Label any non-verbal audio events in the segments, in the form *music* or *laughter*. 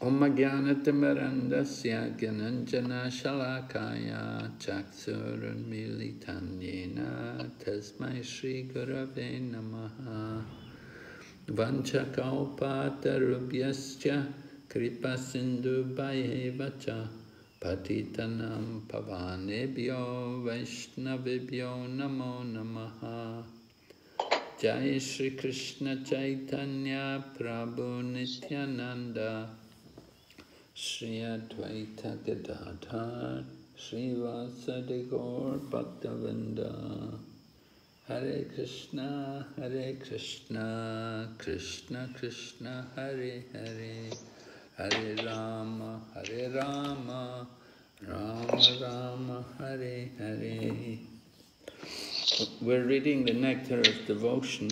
Om Jnanatimarandasya Gyananjana Shalakaya Chaksurunmilitanyena Tasmai Shri Gurave Namaha. Vanchakaupatarubhyascha Kripa Sindhu Bhayevacha Patitanam Pavanebhyo Vaishnavibhyo Namo Namaha. Jai Shri Krishna Chaitanya Prabhu Nityananda Shri Advaita Gadadhar Shri Vasadi Gaur Bhaktavinda Hare Krishna Hare Krishna Krishna Krishna Hare Hare Hare Rama Hare Rama Rama Rama Hare Hare. We're reading the Nectar of Devotion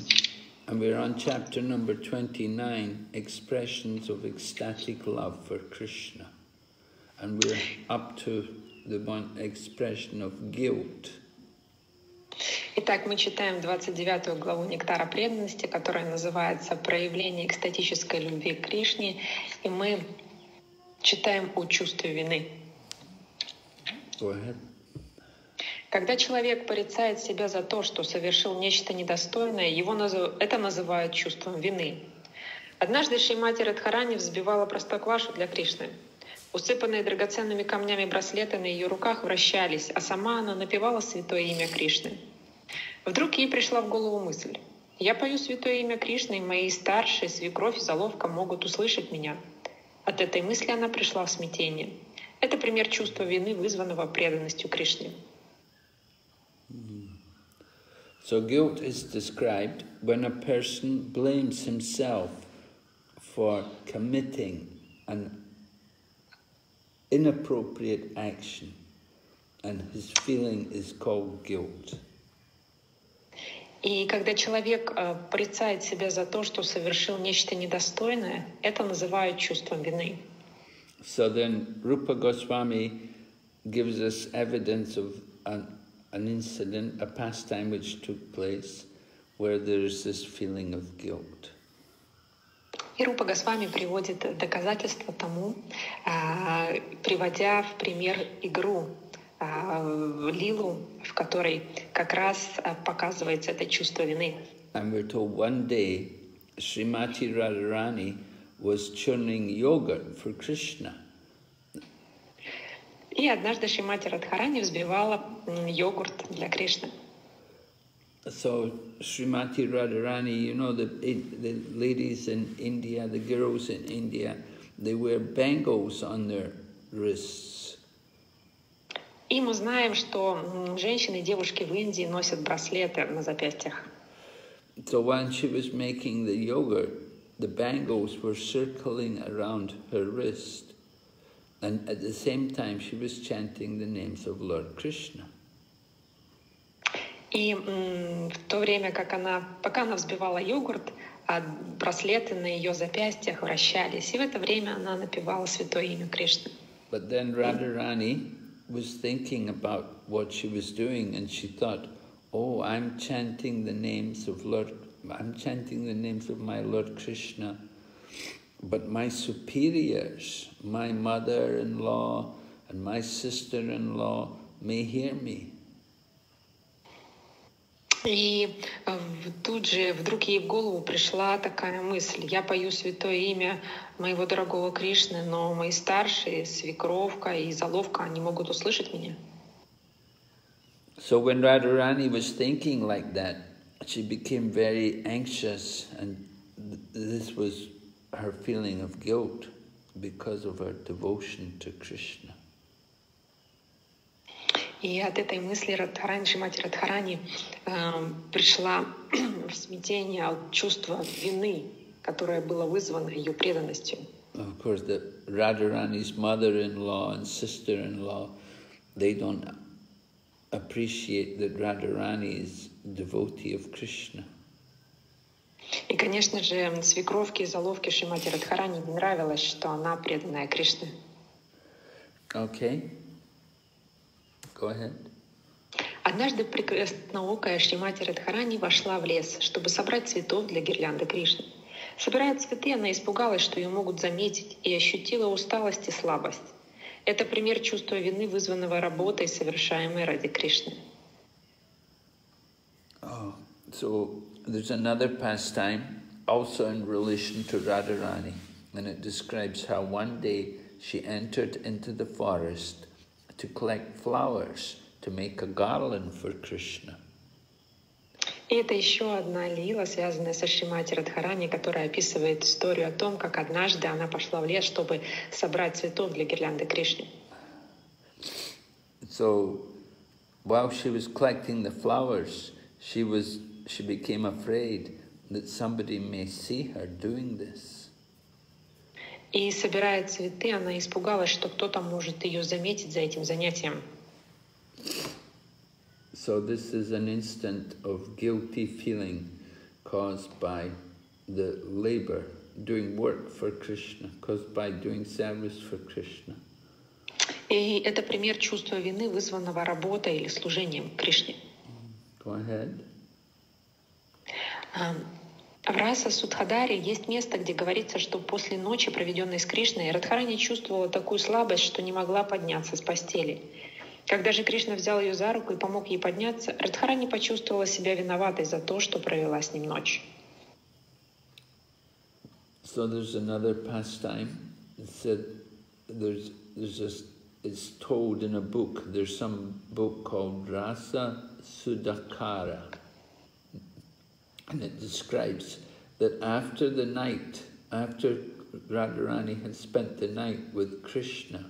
and we're on chapter number 29, Expressions of Ecstatic Love for Krishna. And we're up to the one expression of guilt. Итак, мы читаем 29 главу «Нектара преданности», которая называется «Проявление экстатической любви к Кришне», и мы читаем о чувстве вины. Go ahead. Когда человек порицает себя за то, что совершил нечто недостойное, его назов... это называют чувством вины. Однажды Шримати Радхарани взбивала простоквашу для Кришны. Усыпанные драгоценными камнями браслеты на ее руках вращались, а сама она напевала святое имя Кришны. Вдруг ей пришла в голову мысль. «Я пою святое имя Кришны, и мои старшие, свекровь и заловка могут услышать меня». От этой мысли она пришла в смятение. Это пример чувства вины, вызванного преданностью Кришне. So guilt is described when a person blames himself for committing an inappropriate action and his feeling is called guilt. И когда человек э, порицает себя за то, что совершил нечто недостойное, это называют чувством вины. So then Rupa Goswami gives us evidence of an, an incident, a pastime which took place where there is this feeling of guilt. И Рупа Госвами приводит доказательства тому, а, приводя в пример игру, а, в лилу, в которой как раз а, показывается это чувство вины. And we're told one day Srimati Radharani was churning yogurt for Krishna. И однажды Шимати Радхарани взбивала йогурт для Кришны. So Srimati Radharani, you know, the, the ladies in India, the girls in India, they wear bangles on their wrists. И мы знаем, что женщины и девушки в Индии носят браслеты на запястьях. So when she was making the yogurt, the bangles were circling around her wrist. And at the same time, she was chanting the names of Lord Krishna. И м, в то время, как она, пока она взбивала йогурт, а браслеты на ее запястьях вращались, и в это время она напевала святое имя Кришны. But then Radharani was thinking about what she was doing and she thought, oh, I'm chanting the names of Lord, I'm chanting the names of my Lord Krishna, But my superiors, my mother-in-law and my sister-in-law may hear me. И э, в- тут же вдруг ей в голову пришла такая мысль. Я пою святое имя моего дорогого Кришны, но мои старшие, свекровка и заловка, они могут услышать меня. So when Radharani was thinking like that, she became very anxious and th- this was her feeling of guilt because of her devotion to Krishna. И от этой мысли Радхарани, Шимати Радхарани э, пришла *clears throat* в смятение от чувства вины, которое было вызвано ее преданностью. Of course, the Radharani's mother-in-law and sister-in-law, they don't appreciate that Radharani is devotee of Krishna. И, конечно же, свекровке и заловке Шимати Радхарани не нравилось, что она преданная Кришне. Okay? Go ahead. Однажды прекрасноокая Шримати Радхарани вошла в лес, чтобы собрать цветов для гирлянды Кришны. Собирая цветы, она испугалась, что ее могут заметить, и ощутила усталость и слабость. Это пример чувства вины, вызванного работой, совершаемой ради Кришны. Oh, so there's another pastime also in relation to Radharani, and it describes how one day she entered into the forest to collect flowers to make a garland for Krishna. И это еще одна лила, связанная со Шримати Радхарани, которая описывает историю о том, как однажды она пошла в лес, чтобы собрать цветов для гирлянды Кришны. So, while she was collecting the flowers, she was she became afraid that somebody may see her doing this. И собирая цветы, она испугалась, что кто-то может ее заметить за этим занятием. So this is an instant of guilty feeling caused by the labor, doing work for Krishna, caused by doing service for Krishna. И это пример чувства вины, вызванного работой или служением Кришне. Go ahead. В Раса Судхадаре есть место, где говорится, что после ночи, проведенной с Кришной, Радхарани чувствовала такую слабость, что не могла подняться с постели. Когда же Кришна взял ее за руку и помог ей подняться, Радхарани почувствовала себя виноватой за то, что провела с ним ночь. So there's another pastime. It said there's there's a it's told in a book. There's some book called Rasa Sudakara. And it describes that after the night, after Radharani had spent the night with Krishna,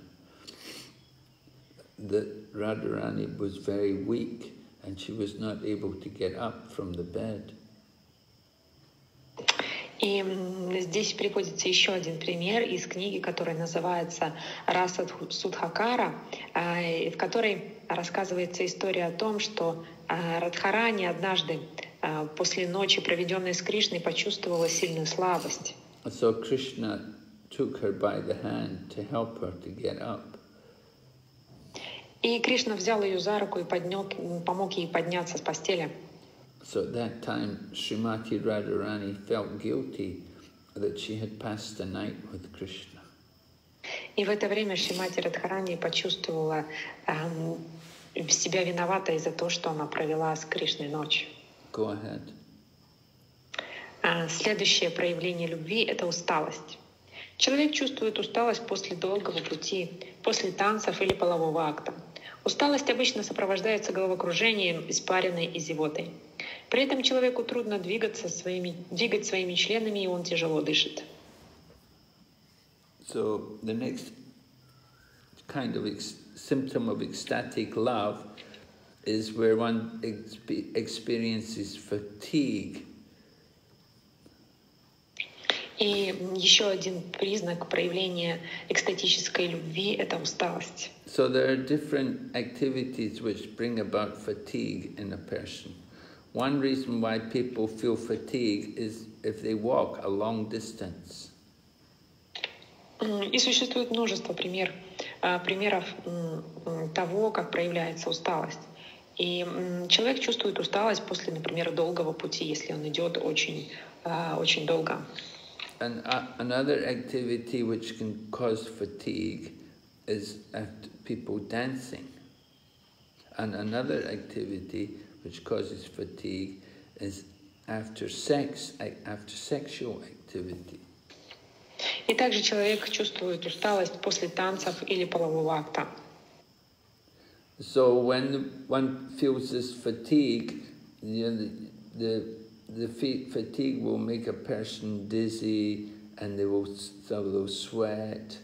that Radharani was very weak and she was not able to get up from the bed. И здесь приводится еще один пример из книги, которая называется «Раса Судхакара», в которой рассказывается история о том, что Радхарани однажды после ночи, проведенной с Кришной, почувствовала сильную слабость. So Krishna took her by the hand to help her to get up. И Кришна взял ее за руку и поднёк, помог ей подняться с постели. So at that time, Srimati Radharani felt guilty that she had passed the night with Krishna. И в это время Шримати Радхарани почувствовала эм, себя виноватой за то, что она провела с Кришной ночь. Go ahead. А, следующее проявление любви — это усталость. Человек чувствует усталость после долгого пути, после танцев или полового акта. Усталость обычно сопровождается головокружением, испаренной и зевотой. При этом человеку трудно двигаться своими, двигать своими членами, и он тяжело дышит. So the next kind of symptom of ecstatic love is where one exp experiences fatigue. И еще один признак проявления экстатической любви — это усталость. So there are different activities which bring about fatigue in a person. One reason why people feel fatigue is if they walk a long distance. И существует множество пример, примеров того, как проявляется усталость. И человек чувствует усталость после, например, долгого пути, если он идет очень, очень долго. And uh, another activity which can cause fatigue is people dancing. And another activity which causes fatigue is after sex, after sexual activity. И также человек чувствует усталость после танцев или полового акта. So when one feels this fatigue, you know, the, the, the fatigue will make a person dizzy and they will, they will sweat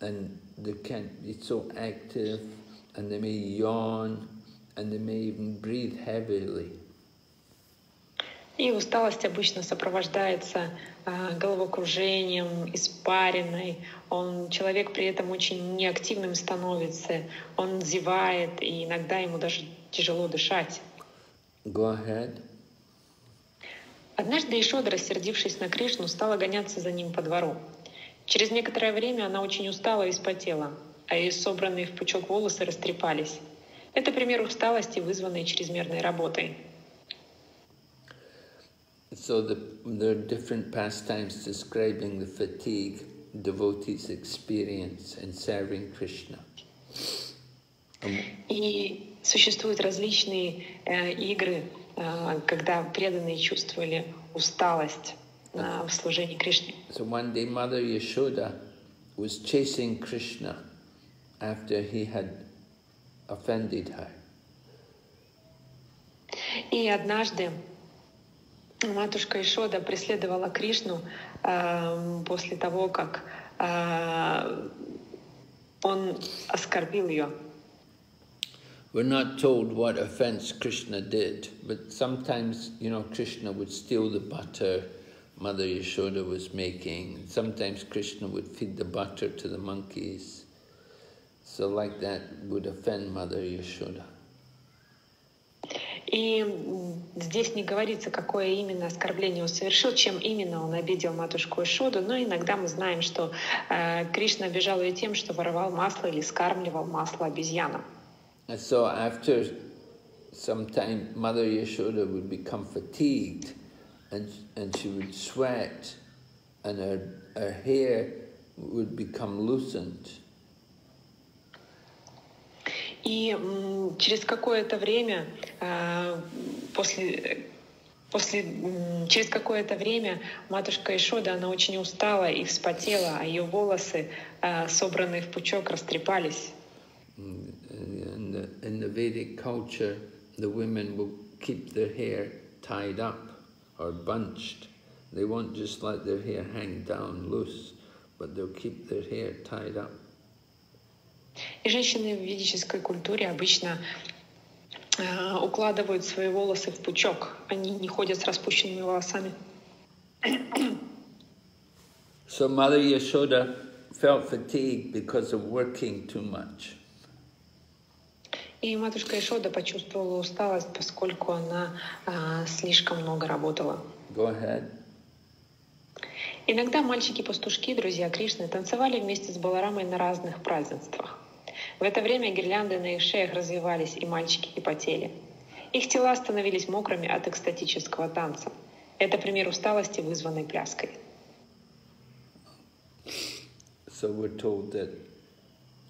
and they can't be so active and they may yawn and they may even breathe heavily. И усталость обычно сопровождается э, головокружением, испариной. Он, человек при этом очень неактивным становится. Он зевает, и иногда ему даже тяжело дышать. Go ahead. Однажды Ишода, рассердившись на Кришну, стала гоняться за ним по двору. Через некоторое время она очень устала и вспотела, а ее собранные в пучок волосы растрепались. Это пример усталости, вызванной чрезмерной работой. So the, there are different pastimes describing the fatigue devotees experience in serving Krishna. И существуют различные э, игры, э, когда преданные чувствовали усталость э, в служении Кришне. So one day Mother Yashoda was chasing Krishna after he had offended her. И однажды матушка Ишода преследовала Кришну после того, как э, он оскорбил ее. We're not told what offense Krishna did, but sometimes, you know, Krishna would steal the butter Mother Yashoda was making. Sometimes Krishna would feed the butter to the monkeys. So like that would offend Mother Yashoda. И здесь не говорится, какое именно оскорбление он совершил, чем именно он обидел матушку Ишоду, но иногда мы знаем, что э, Кришна обижал ее тем, что воровал масло или скармливал масло обезьянам. So after some time, Mother Yashoda would become fatigued and, and she would sweat and her, her hair would become loosened. И через какое-то время, э, после, после, через какое-то время матушка Ишода, она очень устала и вспотела, а ее волосы, э, собранные в пучок, растрепались. Keep their hair tied up. И женщины в ведической культуре обычно э, укладывают свои волосы в пучок. Они не ходят с распущенными волосами. So Mother Yashoda felt fatigued because of working too much. И матушка Ишода почувствовала усталость, поскольку она э, слишком много работала. Go ahead. Иногда мальчики-пастушки, друзья Кришны, танцевали вместе с Баларамой на разных празднествах. В это время гирлянды на их шеях развивались, и мальчики кипотели. Их тела становились мокрыми от экстатического танца. Это пример усталости, вызванной пляской. So we're told that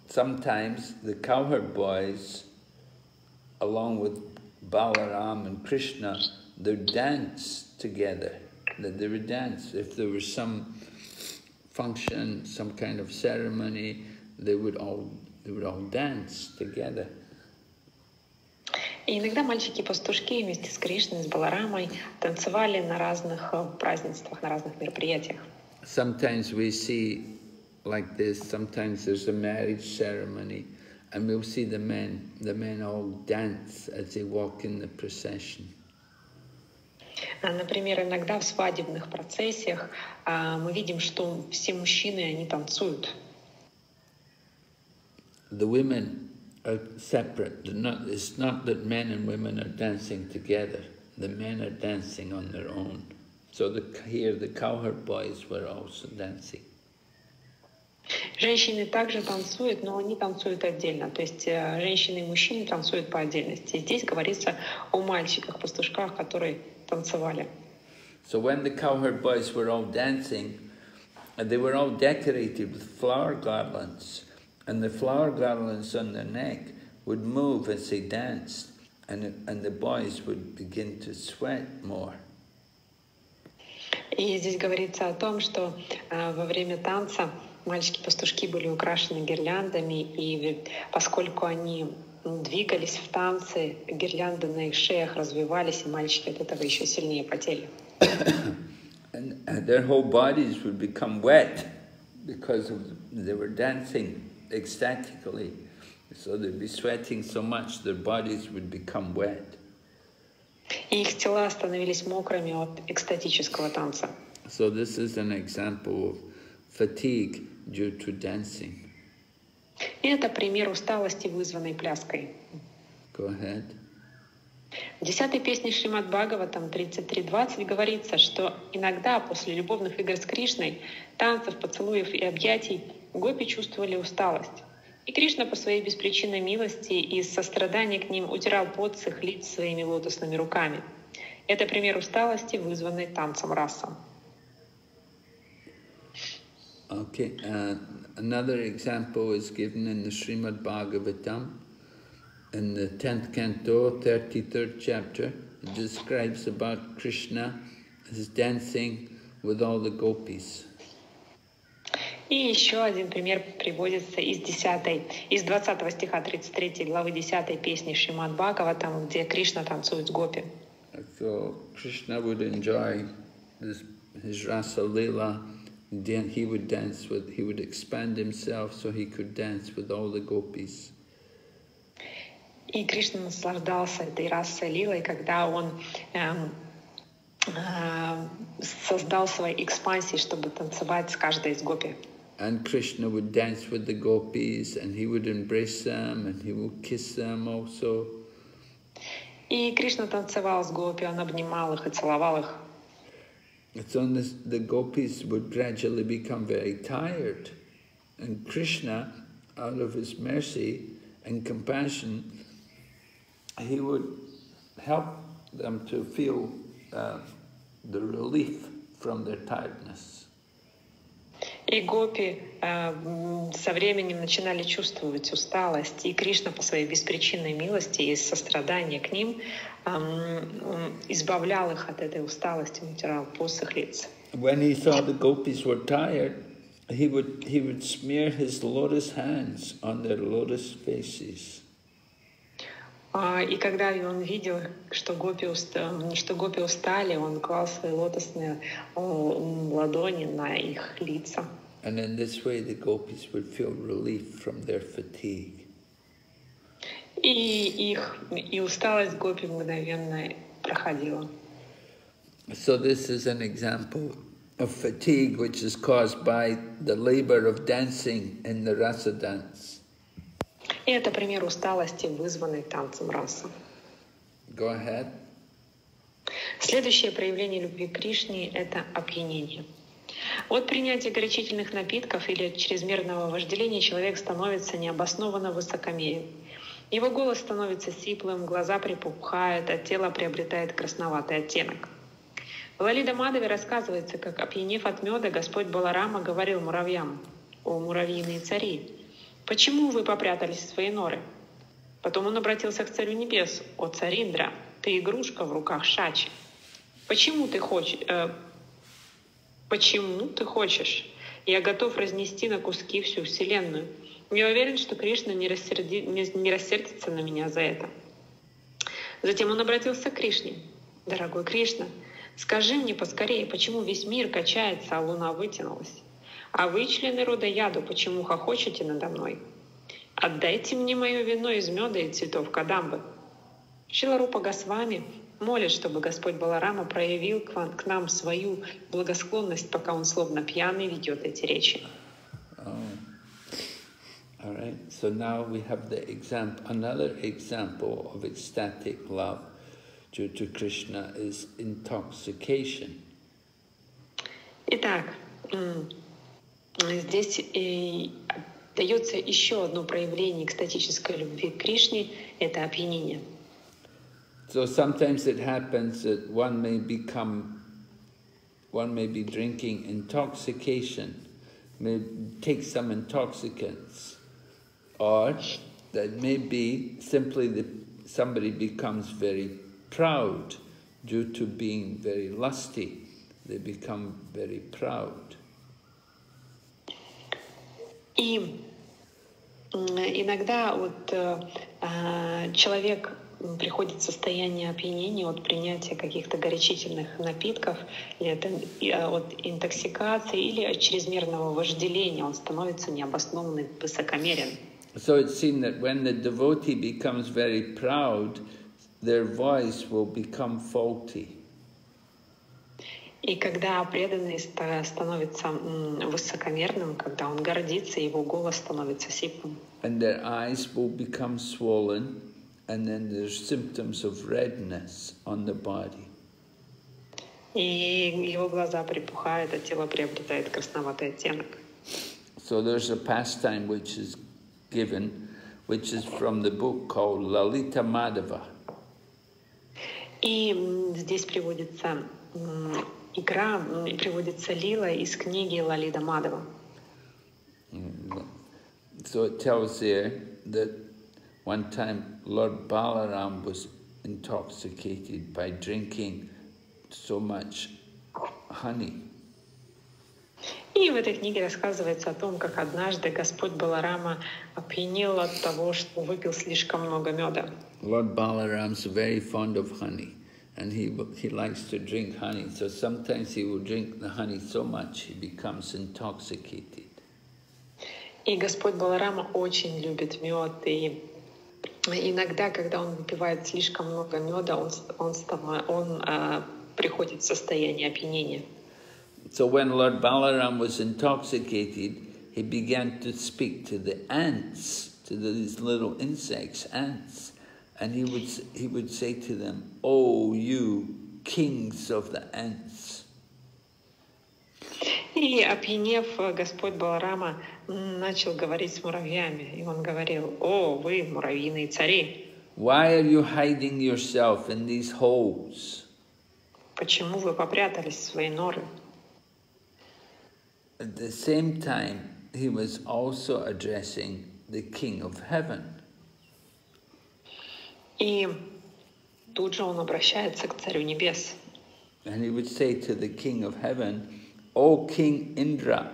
sometimes the cowherd boys, along with Balaram and Krishna, they dance together. That they would dance. If there was some function, some kind of ceremony, they would all they would all dance together. И иногда мальчики-пастушки вместе с Кришной, с Баларамой танцевали на разных празднествах, на разных мероприятиях. Sometimes we see like this, sometimes there's a marriage ceremony and we'll see the men, the men all dance as they walk in the procession. Например, иногда в свадебных процессиях мы видим, что все мужчины, они танцуют. The women are separate. Not, it's not that men and women are dancing together. The men are dancing on their own. So the, here the cowherd boys were also dancing. Женщины также танцуют, но они танцуют отдельно. То есть женщины и мужчины танцуют по отдельности. Здесь говорится о мальчиках-пастушках, которые танцевали. So when the cowherd boys were all dancing, they were all decorated with flower garlands. And the flower garlands on their neck would move as they danced, and, and the boys would begin to sweat more. И здесь говорится о том, что э, во время танца мальчики-пастушки были украшены гирляндами, и поскольку они двигались в танце, гирлянды на их шеях развивались, и мальчики от этого еще сильнее потели. *coughs* and their whole bodies would become wet because of, they were dancing ecstatically. So they'd be sweating so much their bodies would become wet. И их тела становились мокрыми от экстатического танца. So this is an example of fatigue due to dancing. И это пример усталости, вызванной пляской. Go ahead. В десятой песне Шримад Бхагаватам 33.20 говорится, что иногда после любовных игр с Кришной, танцев, поцелуев и объятий гопи чувствовали усталость. И Кришна по своей беспричинной милости и сострадания к ним утирал пот с их лиц своими лотосными руками. Это пример усталости, вызванной танцем раса. Okay, uh, another example is given in the Srimad Bhagavatam, in the 10th canto, 33rd chapter. It describes about Krishna as dancing with all the gopis. И еще один пример приводится из 10, из 20 стиха 33 главы 10 песни Шримад Бхагаватам, где Кришна танцует с гопи. So Krishna would enjoy this, his rasa lila, then he would dance with, he would expand himself so he could dance with all the gopis. И Кришна наслаждался этой расой лилой, когда он эм, э, создал свои экспансии, чтобы танцевать с каждой из гопи. And Krishna would dance with the gopis and he would embrace them and he would kiss them also. И Кришна танцевал с гопи, он обнимал их и целовал их. So this, the gopis would gradually become very tired. And Krishna, out of his mercy and compassion, he would help them to feel uh, the relief from their tiredness. И гопи э, со временем начинали чувствовать усталость, и Кришна по своей беспричинной милости и сострадания к ним э, избавлял их от этой усталости, натирал пот их лиц. When he saw the gopis were tired, he would, he would smear his lotus hands on their lotus faces. И когда он видел, что гопи, устали, что гопи устали, он клал свои лотосные ладони на их лица. And in this way the gopis would feel relief from their fatigue. И их и усталость гопи мгновенно проходила. So this is an example of fatigue which is caused by the labor of dancing in the rasa dance. Это пример усталости, вызванной танцем раса. Go ahead. Следующее проявление любви к Кришне — это опьянение. От принятия горячительных напитков или чрезмерного вожделения человек становится необоснованно высокомерен. Его голос становится сиплым, глаза припухают, а тело приобретает красноватый оттенок. В Лалида Мадове рассказывается, как, опьянев от меда, Господь Баларама говорил муравьям, «О, муравьиные цари, почему вы попрятались в свои норы?» Потом он обратился к Царю Небес, «О, цариндра, ты игрушка в руках Шачи. Почему ты хочешь, э, Почему ты хочешь? Я готов разнести на куски всю Вселенную. Я уверен, что Кришна не, рассерди... не, не рассердится на меня за это. Затем он обратился к Кришне. «Дорогой Кришна, скажи мне поскорее, почему весь мир качается, а луна вытянулась? А вы, члены рода яду, почему хохочете надо мной? Отдайте мне мое вино из меда и цветов кадамбы». Шиларупа Госвами молит, чтобы Господь Баларама проявил к, нам свою благосклонность, пока он словно пьяный ведет эти речи. Oh. All right. So now we have the example. Another example of ecstatic love due to Krishna is intoxication. Итак, здесь дается еще одно проявление экстатической любви к Кришне — это опьянение. So sometimes it happens that one may become, one may be drinking intoxication, may take some intoxicants, or that may be simply that somebody becomes very proud due to being very lusty. They become very proud. И иногда вот э, человек приходит состояние опьянения от принятия каких-то горячительных напитков, или это а, от интоксикации, или от чрезмерного вожделения. Он становится необоснованным, высокомерен. So it's seen that when the devotee becomes very proud, their voice will become faulty. И когда преданный становится высокомерным, когда он гордится, его голос становится сиплым. And their eyes will become swollen. and then there's symptoms of redness on the body. И его глаза припухают, а тело приобретает красноватый оттенок. So there's a pastime which is given, which is from the book called Lalita Madhava. И здесь приводится игра, приводится лила из книги Лалида Мадова. So it tells there that one time Lord Balaram was intoxicated by drinking so much honey. И в этой книге рассказывается о том, как однажды Господь Баларама опьянел от того, что выпил слишком много меда. Lord Balaram's very fond of honey, and he, he likes to drink honey. So sometimes he will drink the honey so much he becomes intoxicated. И Господь Баларама очень любит мед, и иногда, когда он выпивает слишком много меда, он, он, он, он а, приходит в состояние опьянения. So when Lord Balaram was intoxicated, he began to speak to the ants, to these little insects, ants, and he would, he would say to them, Oh, you kings of the ants. И опьянев, Господь Баларама начал говорить с муравьями, и он говорил, «О, вы, муравьиные цари!» Why are you hiding yourself in these holes? Почему вы попрятались в свои норы? At the same time, he was also addressing the King of Heaven. И тут же он обращается к Царю Небес. And he would say to the King of Heaven, O King Indra,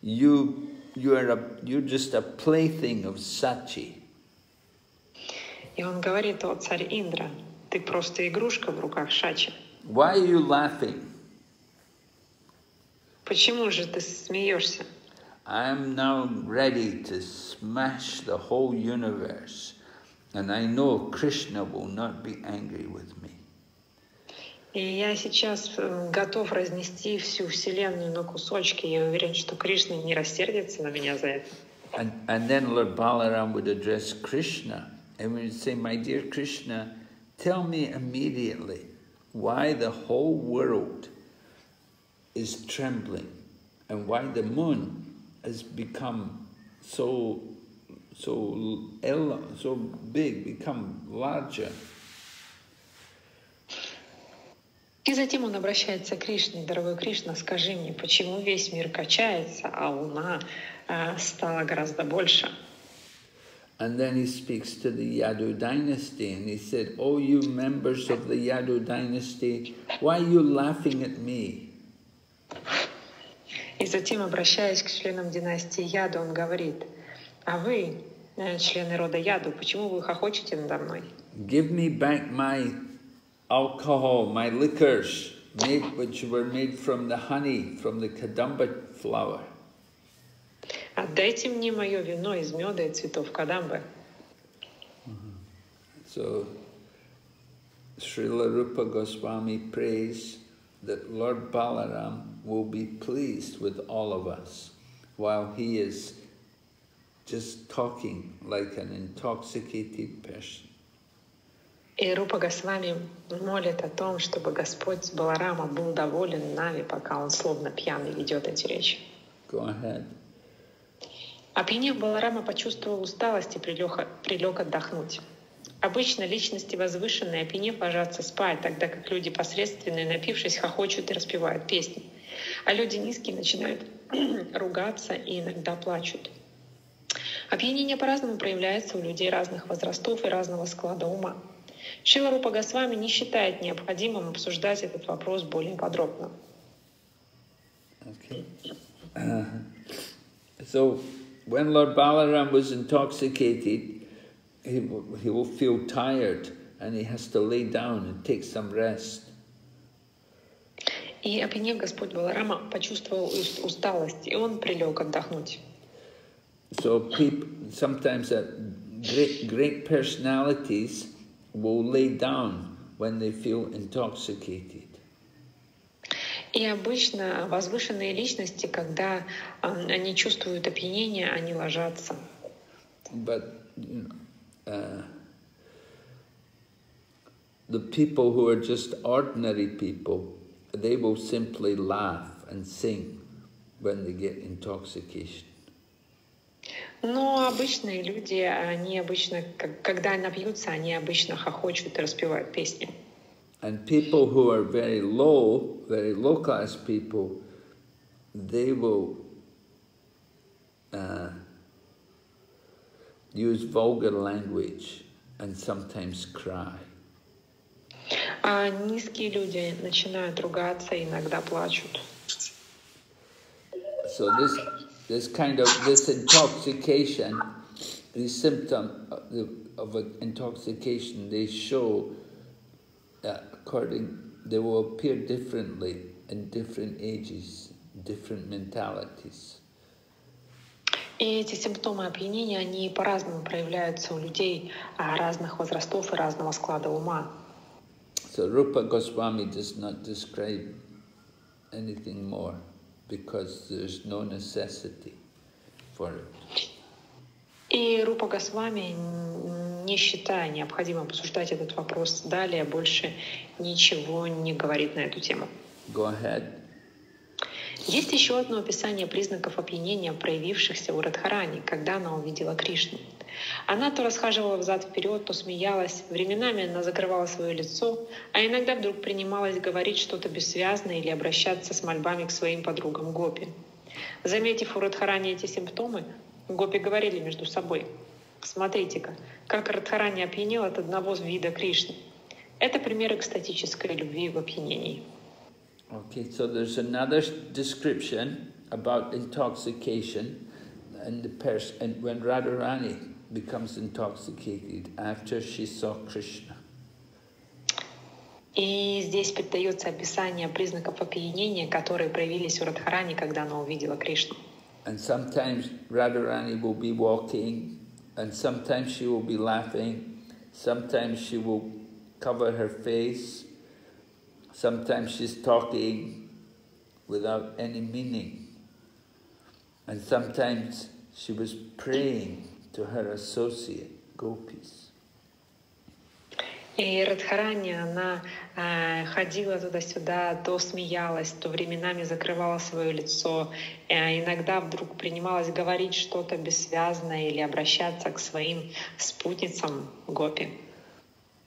you, you are a, you're just a plaything of Sachi. И он говорит, о царь Индра, ты просто игрушка в руках Шачи. Why are you laughing? Почему же ты смеешься? I'm now ready to smash the whole universe, and I know Krishna will not be angry with me. И я сейчас готов разнести всю Вселенную на кусочки. Я уверен, что Кришна не рассердится на меня за это. And, and then Lord Balaram would address Krishna and would say, My dear Krishna, tell me immediately why the whole world is trembling and why the moon has become so so so big, become larger. И затем он обращается к Кришне, дорогой Кришна, скажи мне, почему весь мир качается, а Луна э, стала гораздо больше? And then he speaks to the Yadu dynasty and he said, Oh, you members of the Yadu dynasty, why are you laughing at me? И затем, обращаясь к членам династии Яду, он говорит, а вы, члены рода Яду, почему вы хохочете надо мной? Give me back my alcohol, my liquors, made, which were made from the honey, from the kadamba flower. Отдайте мне мое вино из меда и цветов кадамбы. So, Srila Rupa Goswami prays that Lord Balaram will be pleased with all of us while he is just talking like an intoxicated person. И Рупа Госвами молит о том, чтобы Господь Баларама был доволен нами, пока он словно пьяный ведет эти речи. Go ahead. Опьянев Баларама почувствовал усталость и прилег, прилег отдохнуть. Обычно личности возвышенные, опьянев, ложатся спать, тогда как люди посредственные, напившись, хохочут и распевают песни. А люди низкие начинают *clears throat* ругаться и иногда плачут. Опьянение по-разному проявляется у людей разных возрастов и разного склада ума. Шила Рупа Госвами не считает необходимым обсуждать этот вопрос более подробно. Okay. Uh, so, when Lord Balaram was intoxicated, he, he will feel tired and he has to lay down and take some rest. И опьянев Господь Баларама почувствовал усталость, и он прилег отдохнуть. So people, sometimes uh, great, great personalities will lay down when they feel intoxicated. И обычно возвышенные личности, когда они чувствуют опьянение, они ложатся. But you know, uh, the people who are just ordinary people, they will simply laugh and sing when they get intoxication. Но обычные люди, они обычно, когда напьются, они обычно хохочут и распевают песни. And people who are very low, very low class people, they will uh, use vulgar language and sometimes cry. А низкие люди начинают ругаться, иногда плачут. So this this kind of this intoxication, the symptom of, the, of an intoxication, they show that according they will appear differently in different ages, different mentalities. И эти симптомы опьянения, они по-разному проявляются у людей разных возрастов и разного склада ума. So Rupa Goswami does not describe anything more Because there's no necessity for it. И Рупа Госвами, не считая необходимым обсуждать этот вопрос далее, больше ничего не говорит на эту тему. Go ahead. Есть еще одно описание признаков опьянения, проявившихся у Радхарани, когда она увидела Кришну. Она то расхаживала взад-вперед, то смеялась, временами она закрывала свое лицо, а иногда вдруг принималась говорить что-то бессвязное или обращаться с мольбами к своим подругам Гопи. Заметив у Радхарани эти симптомы, Гопи говорили между собой, «Смотрите-ка, как Радхарани опьянел от одного вида Кришны. Это пример экстатической любви в опьянении». Okay, so there's another description about intoxication and the person when Radharani becomes intoxicated after she saw Krishna. И здесь передается описание признаков опьянения, которые проявились у Радхарани, когда она увидела Кришну. And sometimes Radharani will be walking, and sometimes she will be laughing, sometimes she will cover her face, Sometimes she's talking without any meaning. And sometimes she was praying to her associate, gopis. И Радхарани, она э, ходила туда-сюда, то смеялась, то временами закрывала свое лицо, э, иногда вдруг принималась говорить что-то бессвязное или обращаться к своим спутницам гопи.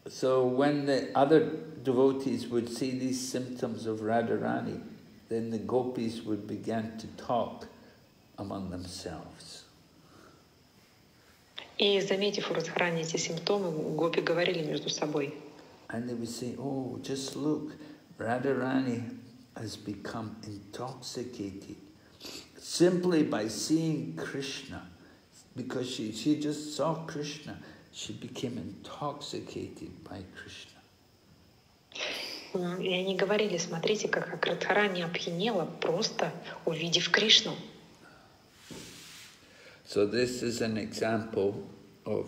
So when the other devotees would see these symptoms of Radharani, then the gopis would begin to talk among themselves. И заметив у Радхарани эти симптомы, гопи говорили между собой. And they would say, oh, just look, Radharani has become intoxicated simply by seeing Krishna because she, she just saw Krishna. She became intoxicated by Krishna. И они говорили, смотрите, как Радхарани опьянела, просто увидев Кришну. So this is an example of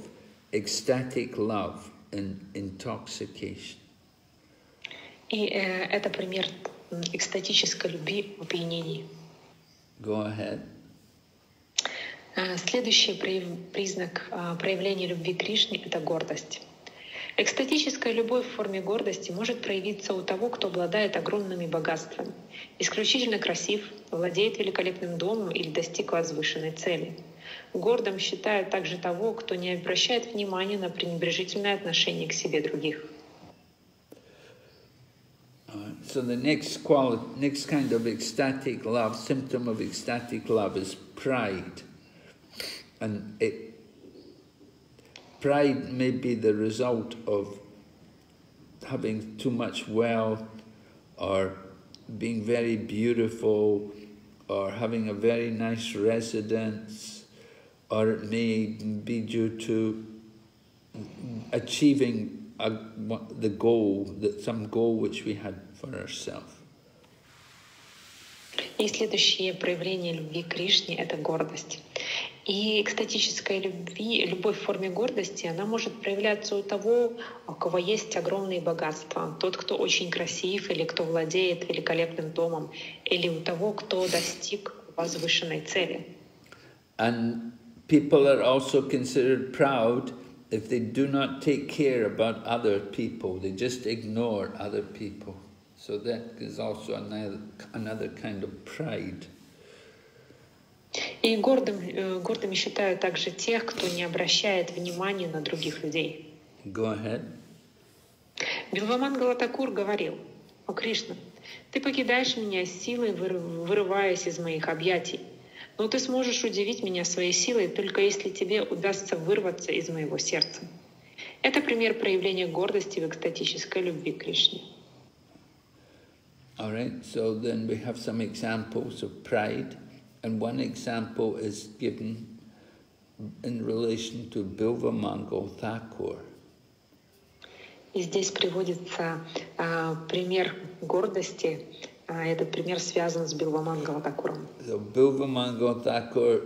ecstatic love and intoxication. И э, это пример экстатической любви в опьянении. Go ahead. Э, следующий признак э, проявления любви Кришне — это гордость. Экстатическая любовь в форме гордости может проявиться у того, кто обладает огромными богатствами, исключительно красив, владеет великолепным домом или достиг возвышенной цели. Гордым считают также того, кто не обращает внимания на пренебрежительное отношение к себе других. So the next quality, next kind of ecstatic love, symptom of ecstatic love is pride. And it Pride may be the result of having too much wealth or being very beautiful or having a very nice residence or it may be due to achieving a, the goal, that some goal which we had for ourselves. И следующее проявление любви к Кришне — это гордость. И экстатическая любви, любовь в форме гордости, она может проявляться у того, у кого есть огромные богатства. Тот, кто очень красив, или кто владеет великолепным домом, или у того, кто достиг возвышенной цели. And people are also considered proud if they do not take care about other people. They just ignore other people. So that is also another, another kind of pride. И гордым, э, гордыми считают также тех, кто не обращает внимания на других людей. Go ahead. Билвамангала Такур говорил, «О Кришна, ты покидаешь меня силой, вырываясь из моих объятий. Но ты сможешь удивить меня своей силой, только если тебе удастся вырваться из моего сердца. Это пример проявления гордости в экстатической любви к Кришне. All right, so then we have some examples of pride, and one example is given in relation to Bilva Mangal Thakur. И здесь приводится а, пример гордости. А, этот пример связан с Билвамангала Такуром. So Bilvamangala Thakur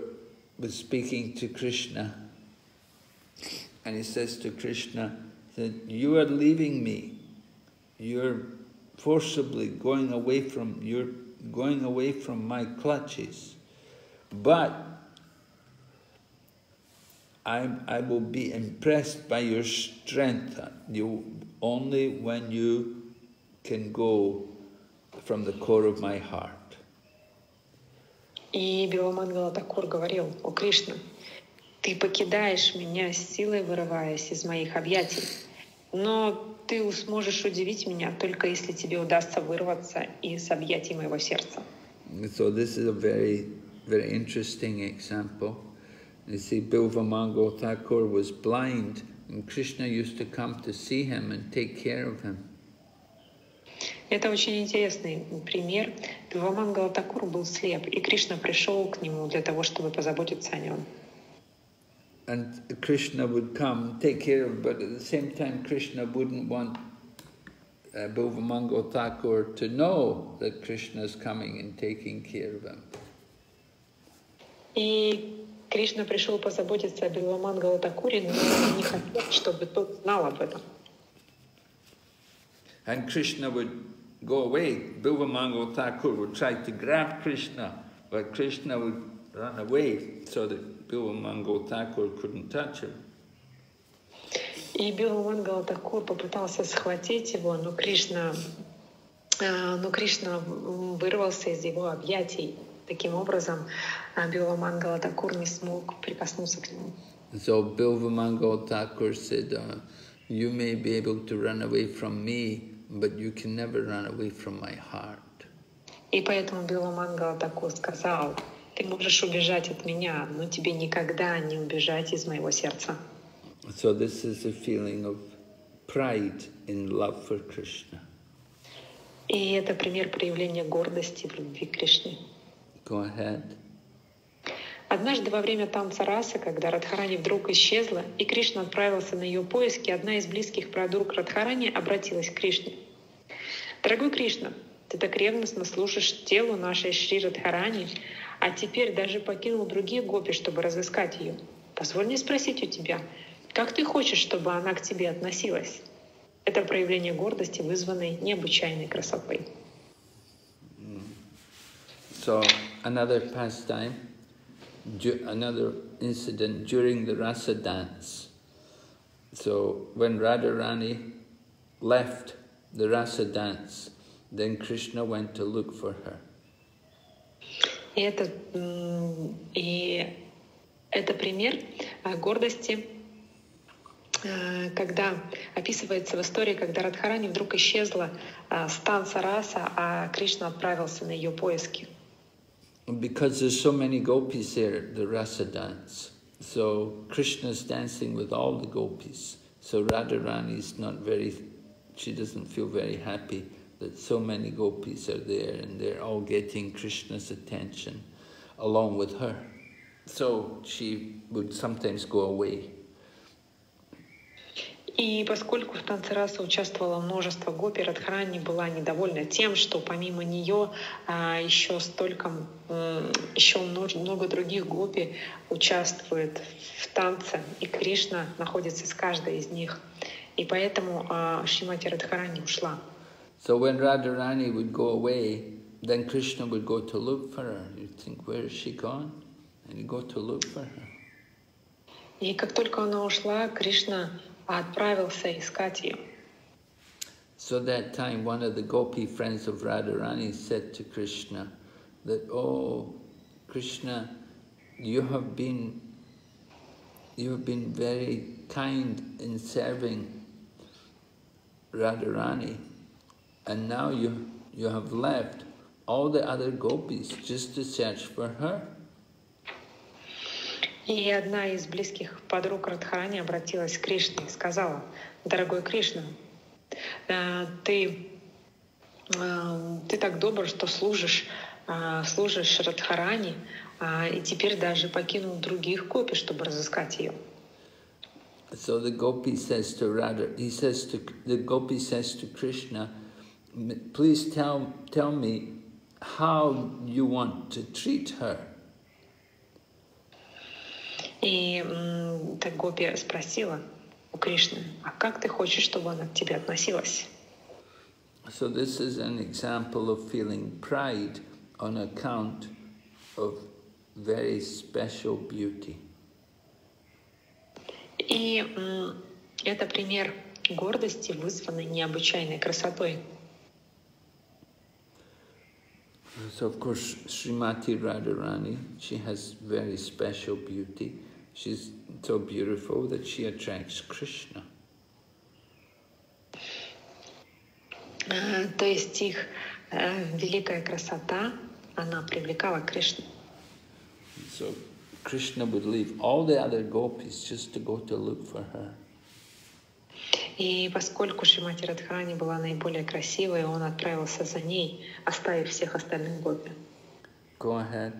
was speaking to Krishna, and he says to Krishna that you are leaving me. You're forcibly going away from you're going away from my clutches, but I, I will be impressed by your strength. You only when you can go from the core of my heart. И Биомангала Такур говорил, о Кришна, ты покидаешь меня силой, вырываясь из моих объятий, но ты сможешь удивить меня только если тебе удастся вырваться из объятий моего сердца. So this is a very, very interesting example. You see, Bilvamangal Thakur was blind, and Krishna used to come to see him and take care of him. Это очень интересный пример. Билвамангала Такур был слеп, и Кришна пришел к нему для того, чтобы позаботиться о нем. And Krishna would come, take care of, but at the same time Krishna wouldn't want uh, Thakur to know that Krishna is coming and taking care of him. И Кришна пришел позаботиться о Билвамангала Такуре, но не хотел, чтобы тот знал об этом. And Krishna would go away. Bilvamangal Thakur would try to grab Krishna, but Krishna would run away so that Bilvamangal Thakur couldn't touch him. И Билвамангал Такур попытался схватить его, но Кришна, но Кришна вырвался из его объятий. Таким образом, Билвамангала Такур не смог прикоснуться к нему. So Bilvamangal Thakur said, uh, you may be able to run away from me, but you can never run away from my heart. И поэтому Билвамангала Такур сказал, ты можешь убежать от меня, но тебе никогда не убежать из моего сердца. So this is a feeling of pride in love for Krishna. И это пример проявления гордости в любви к Кришне. Go ahead. Однажды во время танца расы, когда Радхарани вдруг исчезла, и Кришна отправился на ее поиски, одна из близких подруг Радхарани обратилась к Кришне. «Дорогой Кришна, ты так ревностно служишь телу нашей Шри Радхарани, а теперь даже покинул другие гопи, чтобы разыскать ее. Позволь мне спросить у тебя, как ты хочешь, чтобы она к тебе относилась? Это проявление гордости, вызванной необычайной красотой. So another pastime, another incident during the rasa dance. So when Radharani left the rasa dance, then Krishna went to look for her. И это, и это пример гордости, когда описывается в истории, когда Радхарани вдруг исчезла с танца раса, а Кришна отправился на ее поиски. Because there's so many gopis there, the rasa dance. So Krishna's dancing with all the gopis. So Radharani is not very, she doesn't feel very happy that so many gopis are there and they're all getting Krishna's attention along with her. So she would sometimes go away. И поскольку в танце раса участвовало множество гопи, Радхарани была недовольна тем, что помимо нее а, еще столько, еще много других гопи участвует в танце, и Кришна находится с каждой из них. И поэтому а, Шримати Радхарани ушла. So when Radharani would go away, then Krishna would go to look for her. You'd think, where is she gone? And he'd go to look for her. И как только она ушла, Кришна отправился искать ее. So that time, one of the gopi friends of Radharani said to Krishna that, oh, Krishna, you have been, you have been very kind in serving Radharani, and now you, you have left all the other gopis just to search for her. И одна из близких подруг Радхарани обратилась к Кришне и сказала, «Дорогой Кришна, э, ты, э, ты так добр, что служишь, э, служишь Радхарани, и теперь даже покинул других гопи, чтобы разыскать ее». So the gopi says to Radha, he says to the gopi says to Krishna, please tell tell me how you want to treat her. И так Гопи спросила у Кришны, а как ты хочешь, чтобы она к тебе относилась? So this is an example of feeling pride on account of very special beauty. И это пример гордости, вызванной необычайной красотой. So of course, Srimati Radharani, she has very special beauty. She's so beautiful that she attracts Krishna. То есть их великая красота, она привлекала Кришну. So Krishna would leave all the other gopis just to go to look for her. И поскольку Шимати Радхарани была наиболее красивой, он отправился за ней, оставив всех остальных гопи. Go ahead.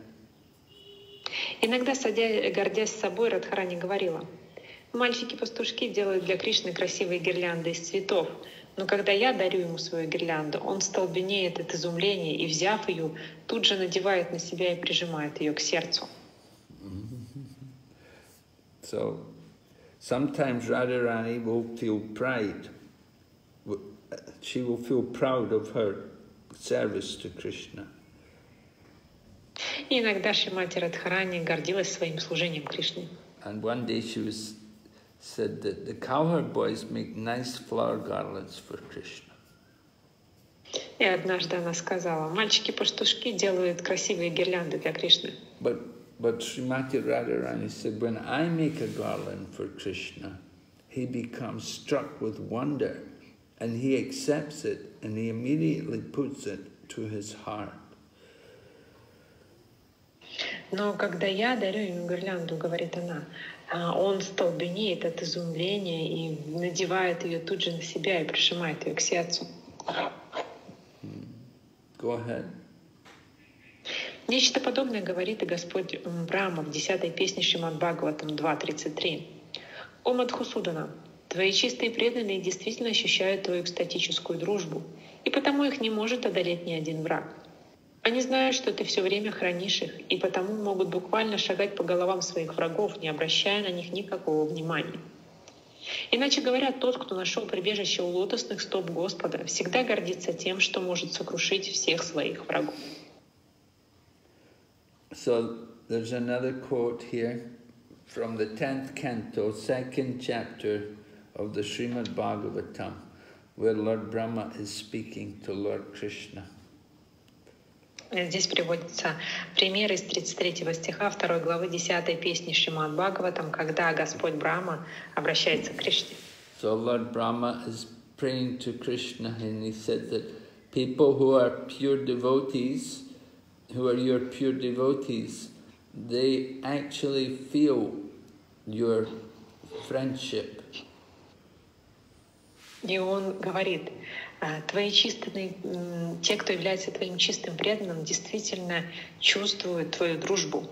Иногда, садя, гордясь собой, Радхарани говорила, «Мальчики-пастушки делают для Кришны красивые гирлянды из цветов, но когда я дарю ему свою гирлянду, он столбенеет от изумления и, взяв ее, тут же надевает на себя и прижимает ее к сердцу». *laughs* So, sometimes Radharani will feel pride. She will feel proud of her service to Krishna. И иногда Шимати Радхарани гордилась своим служением Кришне. And one day she was said that the cowherd boys make nice flower garlands for Krishna. И однажды она сказала, мальчики-пастушки делают красивые гирлянды для Кришны. But, but Srimati Radharani said, when I make a garland for Krishna, he becomes struck with wonder and he accepts it and he immediately puts it to his heart. Но когда я дарю ему гирлянду, говорит она, он столбенеет от изумления и надевает ее тут же на себя и прижимает ее к сердцу. Go ahead. Нечто подобное говорит и Господь Брахма в десятой песне Шримад Бхагаватам 2.33. «О Мадхусудана, твои чистые преданные действительно ощущают твою экстатическую дружбу, и потому их не может одолеть ни один враг. Они знают, что ты все время хранишь их, и потому могут буквально шагать по головам своих врагов, не обращая на них никакого внимания. Иначе говоря, тот, кто нашел прибежище у лотосных стоп Господа, всегда гордится тем, что может сокрушить всех своих врагов. So there's another quote here from the 10th canto, second chapter of the Srimad Bhagavatam, where Lord Brahma is speaking to Lord Krishna. Здесь приводится пример из 33 стиха 2 главы 10 песни Шримад Бхагаватам, когда Господь Брахма обращается к Кришне. So Lord Brahma is praying to Krishna and he said that people who are pure devotees, who are your pure devotees, they actually feel your friendship. И он говорит, твои чистые, те, кто является твоим чистым преданным, действительно чувствуют твою дружбу.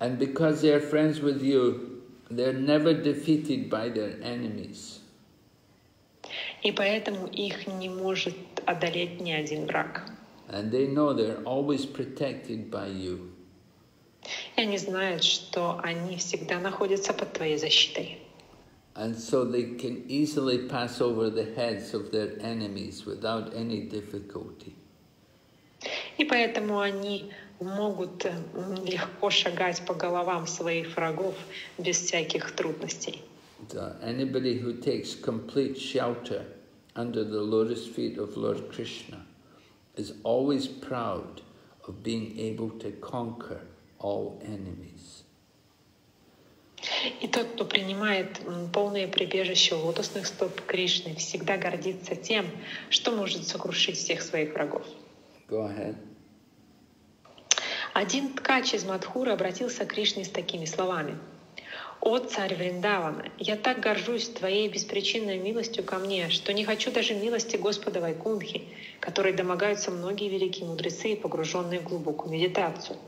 And because they are friends with you, they're never defeated by their enemies. И поэтому их не может одолеть ни один враг. And they know they're always protected by you. И они знают, что они всегда находятся под твоей защитой. And so they can easily pass over the heads of their enemies without any difficulty. И поэтому они могут легко шагать по головам своих врагов без всяких трудностей. So anybody who takes complete shelter under the lotus feet of Lord Krishna is always proud of being able to conquer all enemies. И тот, кто принимает полное прибежище лотосных стоп Кришны, всегда гордится тем, что может сокрушить всех своих врагов. Go ahead. Один ткач из Мадхуры обратился к Кришне с такими словами. «О, царь Вриндавана, я так горжусь твоей беспричинной милостью ко мне, что не хочу даже милости Господа Вайкунхи, которой домогаются многие великие мудрецы, погруженные в глубокую медитацию.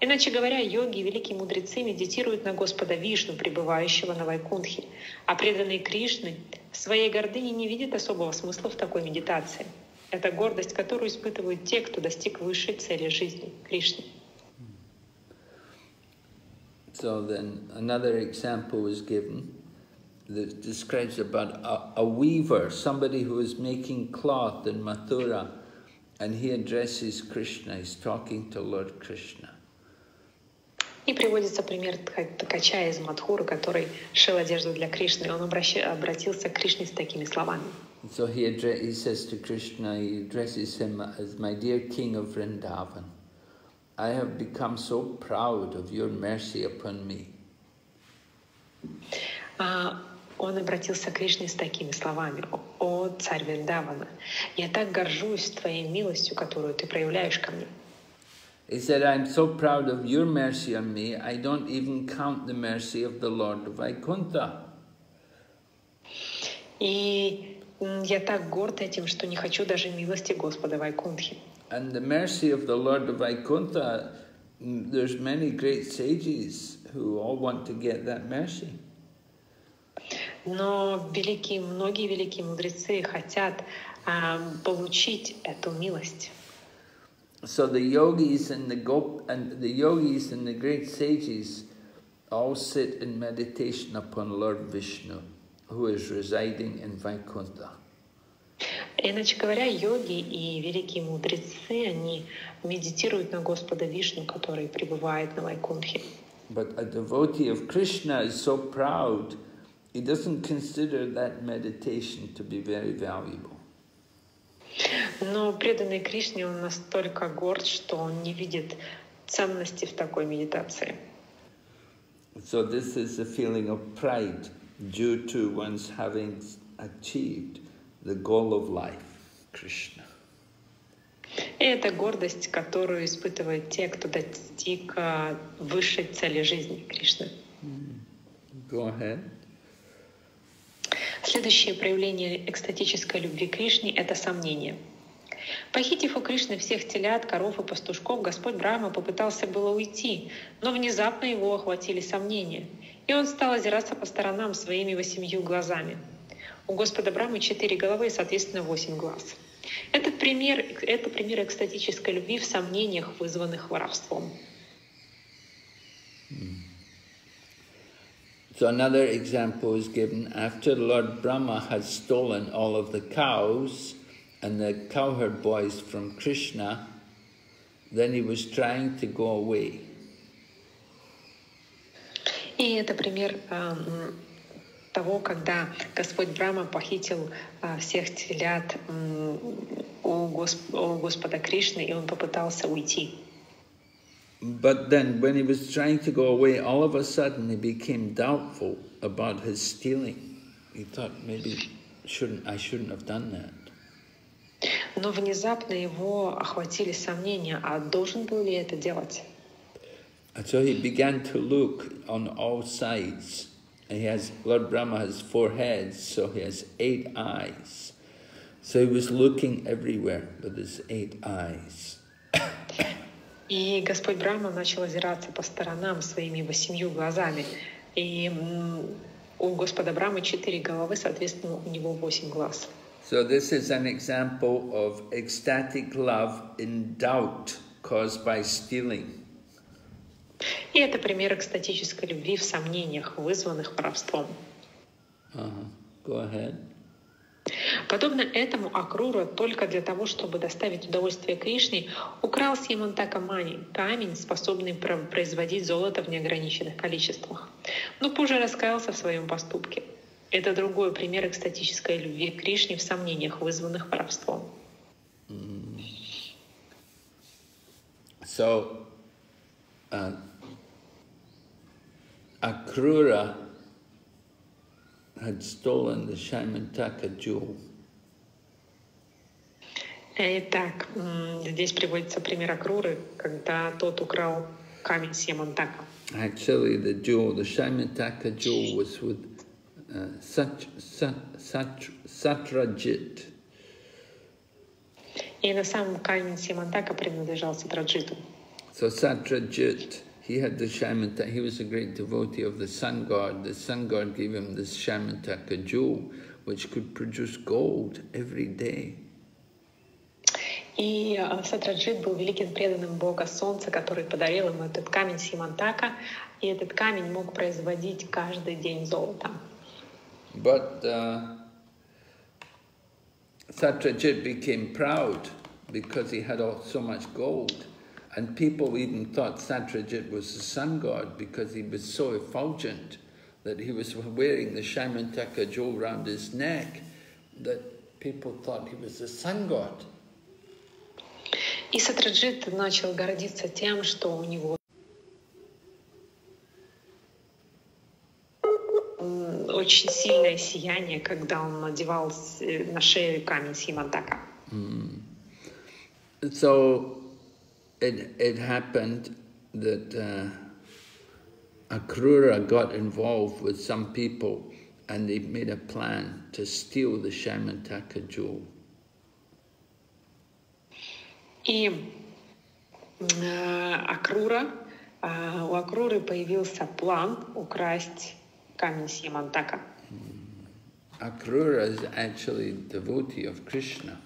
Иначе говоря, йоги и великие мудрецы медитируют на Господа Вишну, пребывающего на Вайкунхе, а преданные Кришны в своей гордыне не видят особого смысла в такой медитации — это гордость, которую испытывают те, кто достиг высшей цели жизни — Кришны. So then another example was given that describes about a, a weaver, somebody who is making cloth in Mathura, and he addresses Krishna, he's talking to Lord Krishna. И приводится пример ткача из Мадхуры, который шил одежду для Кришны. Он обратился к Кришне с такими словами. So he, address, he says to Krishna, he addresses him as my dear king of Vrindavan. I have become so proud of your mercy upon me. Он обратился к Кришне с такими словами. «О, царь Вриндавана, я так горжусь твоей милостью, которую ты проявляешь ко мне». He said, I'm so proud of your mercy on me, I don't even count the mercy of the Lord of Vaikuntha. И Я так горд этим, что не хочу даже милости Господа Вайкунтхи. And the mercy of the Lord of Vaikuntha, there's many great sages who all want to get that mercy. Но великие, многие великие мудрецы хотят uh, получить эту милость. So the yogis and the gop and the yogis and the great sages all sit in meditation upon Lord Vishnu who is residing in Vaikuntha. Иначе говоря, йоги и великие мудрецы, они медитируют на Господа Вишну, который пребывает на Вайкунтхе. But a devotee of Krishna is so proud, he doesn't consider that meditation to be very valuable. Но преданный Кришне, он настолько горд, что он не видит ценности в такой медитации. So this is a feeling of pride due to one's having achieved the goal of life, Krishna. И это гордость, которую испытывают те, кто достиг высшей цели жизни Кришны. Go ahead. Следующее проявление экстатической любви Кришне — это сомнение. Похитив у Кришны всех телят, коров и пастушков, Господь Брахма попытался было уйти, но внезапно его охватили сомнения, и он стал озираться по сторонам своими восемью глазами. У Господа Брамы четыре головы и, соответственно, восемь глаз. Этот пример, это пример экстатической любви в сомнениях, вызванных воровством. So another example is given after Lord Brahma had stolen all of the cows and the cowherd boys from Krishna, then he was trying to go away. И это пример того, когда Господь Брама похитил всех телят у, Госп... у Господа Кришны, и он попытался уйти. But then when he was trying to go away, all of a sudden he became doubtful about his stealing. He thought maybe shouldn't I shouldn't have done that. Но внезапно его охватили сомнения, а должен был ли это делать? And so he began to look on all sides he has, Lord Brahma has four heads, so he has eight eyes. So he was looking everywhere with his eight eyes. *coughs* И Господь Брахма начал озираться по сторонам своими восемью глазами. И у Господа Брахмы четыре головы, соответственно, у него восемь глаз. So this is an example of ecstatic love in doubt caused by stealing. И это пример экстатической любви в сомнениях, вызванных воровством. Uh-huh. Go ahead. Подобно этому Акрура только для того, чтобы доставить удовольствие Кришне, украл с Ямантака Мани, камень, способный производить золото в неограниченных количествах. Но позже раскаялся в своем поступке. Это другой пример экстатической любви к Кришне в сомнениях, вызванных воровством. Mm. So, uh, had stolen the Shaimantaka jewel. Итак, здесь приводится пример Акруры, когда тот украл камень Сьямантака. Actually, the jewel, the Shaimantaka jewel was with uh, Sat, Sat, Sat, Satrajit. И на самом камень Симантака принадлежал Сатраджиту. So Satrajit, he had the Shamantaka, he was a great devotee of the sun god. The sun god gave him this Shamantaka jewel, which could produce gold every day. И Сатраджит был великим преданным Бога Солнца, который подарил ему этот камень Симантака, и этот камень мог производить каждый день золото. But uh, Satrajit became proud because he had all, so much gold. And people even thought Satrajit was the sun god because he was so effulgent that he was wearing the Shaimantaka jewel around his neck that people thought he was the sun god. И Сатраджит начал гордиться тем, что у него очень сильное сияние, когда он надевал на шею камень Симантака. Mm. So it, it happened that uh, Akrura got involved with some people and they made a plan to steal the Shamantaka jewel. И э, Акрура, э, у Акруры появился план украсть камень Сьямантака. Akrura is actually devotee of Krishna.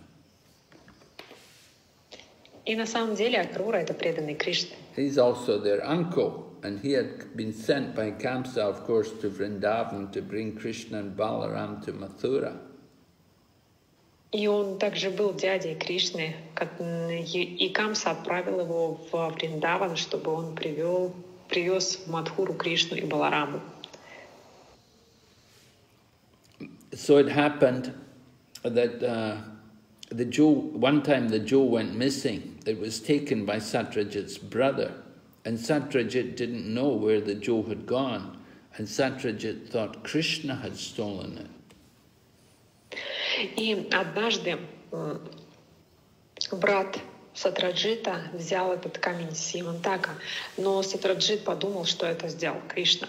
И на самом деле Акрура это преданный Кришны. He's also their uncle, and he had been sent by Kamsa, of course, to Vrindavan to bring Krishna and Balaram to Mathura. И он также был дядей Кришны, и Камса отправил его в Вриндаван, чтобы он привел, привез в Мадхуру Кришну и Балараму. So it happened that uh, the jewel, one time the jewel went missing. It was taken by Satrajit's brother, and Satrajit didn't know where the jewel had gone, and Satrajit thought Krishna had stolen it. И однажды брат Сатраджита взял этот камень Симантака, но Сатраджит подумал, что это сделал Кришна.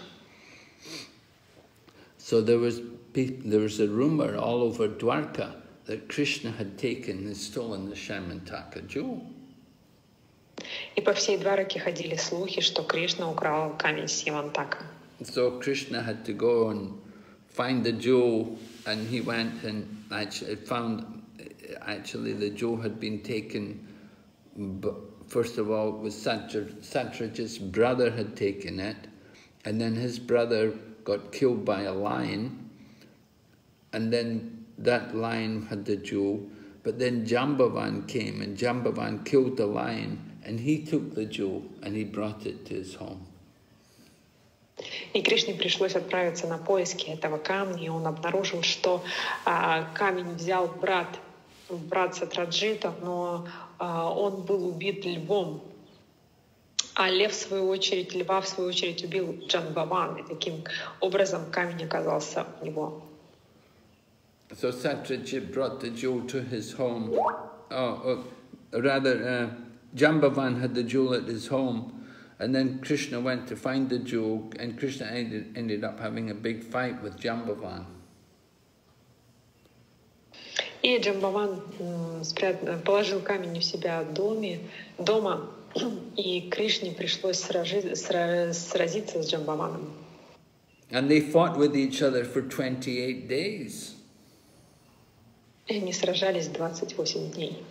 So there was, there was a rumor all over Dwarka that Krishna had taken and stolen the Shamantaka jewel. И по всей Двараке ходили слухи, что Кришна украл камень Симантака. So Krishna had to go and find the jewel, and he went and actually found, actually the jewel had been taken, first of all, was Satrajit's brother had taken it, and then his brother got killed by a lion, and then that lion had the jewel, but then Jambavan came, and Jambavan killed the lion, and he took the jewel, and he brought it to his home. И Кришне пришлось отправиться на поиски этого камня, и он обнаружил, что а, камень взял брат, брат Сатраджита, но а, он был убит львом. А лев, в свою очередь, льва, в свою очередь, убил Джанбаван, и таким образом камень оказался у него. So Satrajit brought the jewel to his home. Oh, oh rather, uh, Jambavan had the jewel at his home, and then Krishna went to find the jewel, and Krishna ended, ended up having a big fight with Jambavan. И Джамбаван положил камень у себя доме, дома, *clears throat* и Кришне пришлось сражи, сразиться с Джамбаваном. And they fought with each other for 28 days. И они сражались 28 дней.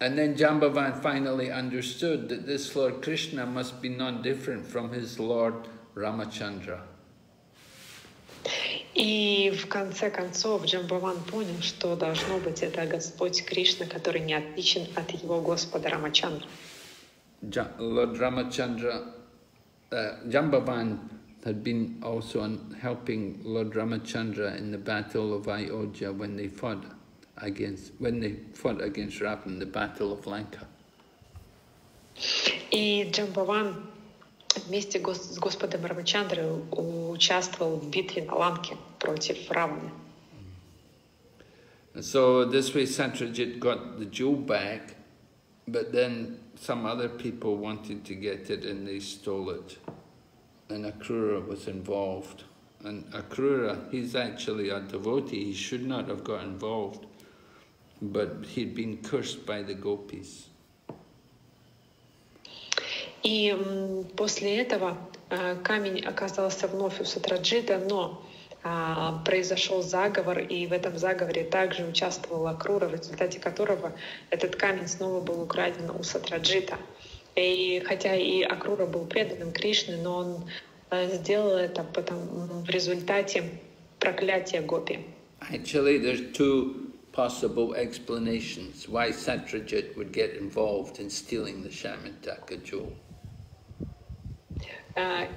And then Jambavan finally understood that this Lord Krishna must be non different from his Lord Ramachandra. И в конце концов Джамбаван понял, что должно быть это Господь Кришна, который не отличен от его Господа Рамачандра. Lord Ramachandra, uh, Jambavan had been also helping Lord Ramachandra in the battle of Ayodhya when they fought against when they fought against Ravan, the battle of Lanka. И Джамбаван вместе с Господом Рамачандрой участвовал в битве на Ланке против Раваны. So this way Satrajit got the jewel back, but then some other people wanted to get it and they stole it. And Akrura was involved. And Akrura, he's actually a devotee, he should not have got involved, But he'd been cursed by the gopis. И после этого камень оказался вновь у Сатраджита, но произошел заговор, и в этом заговоре также участвовала Крура, в результате которого этот камень снова был украден у Сатраджита. И хотя и Акрура был преданным Кришне, но он сделал это потом, в результате проклятия Гопи. Actually, there's two possible explanations why Satrajit would get involved in stealing the Shamantaka jewel.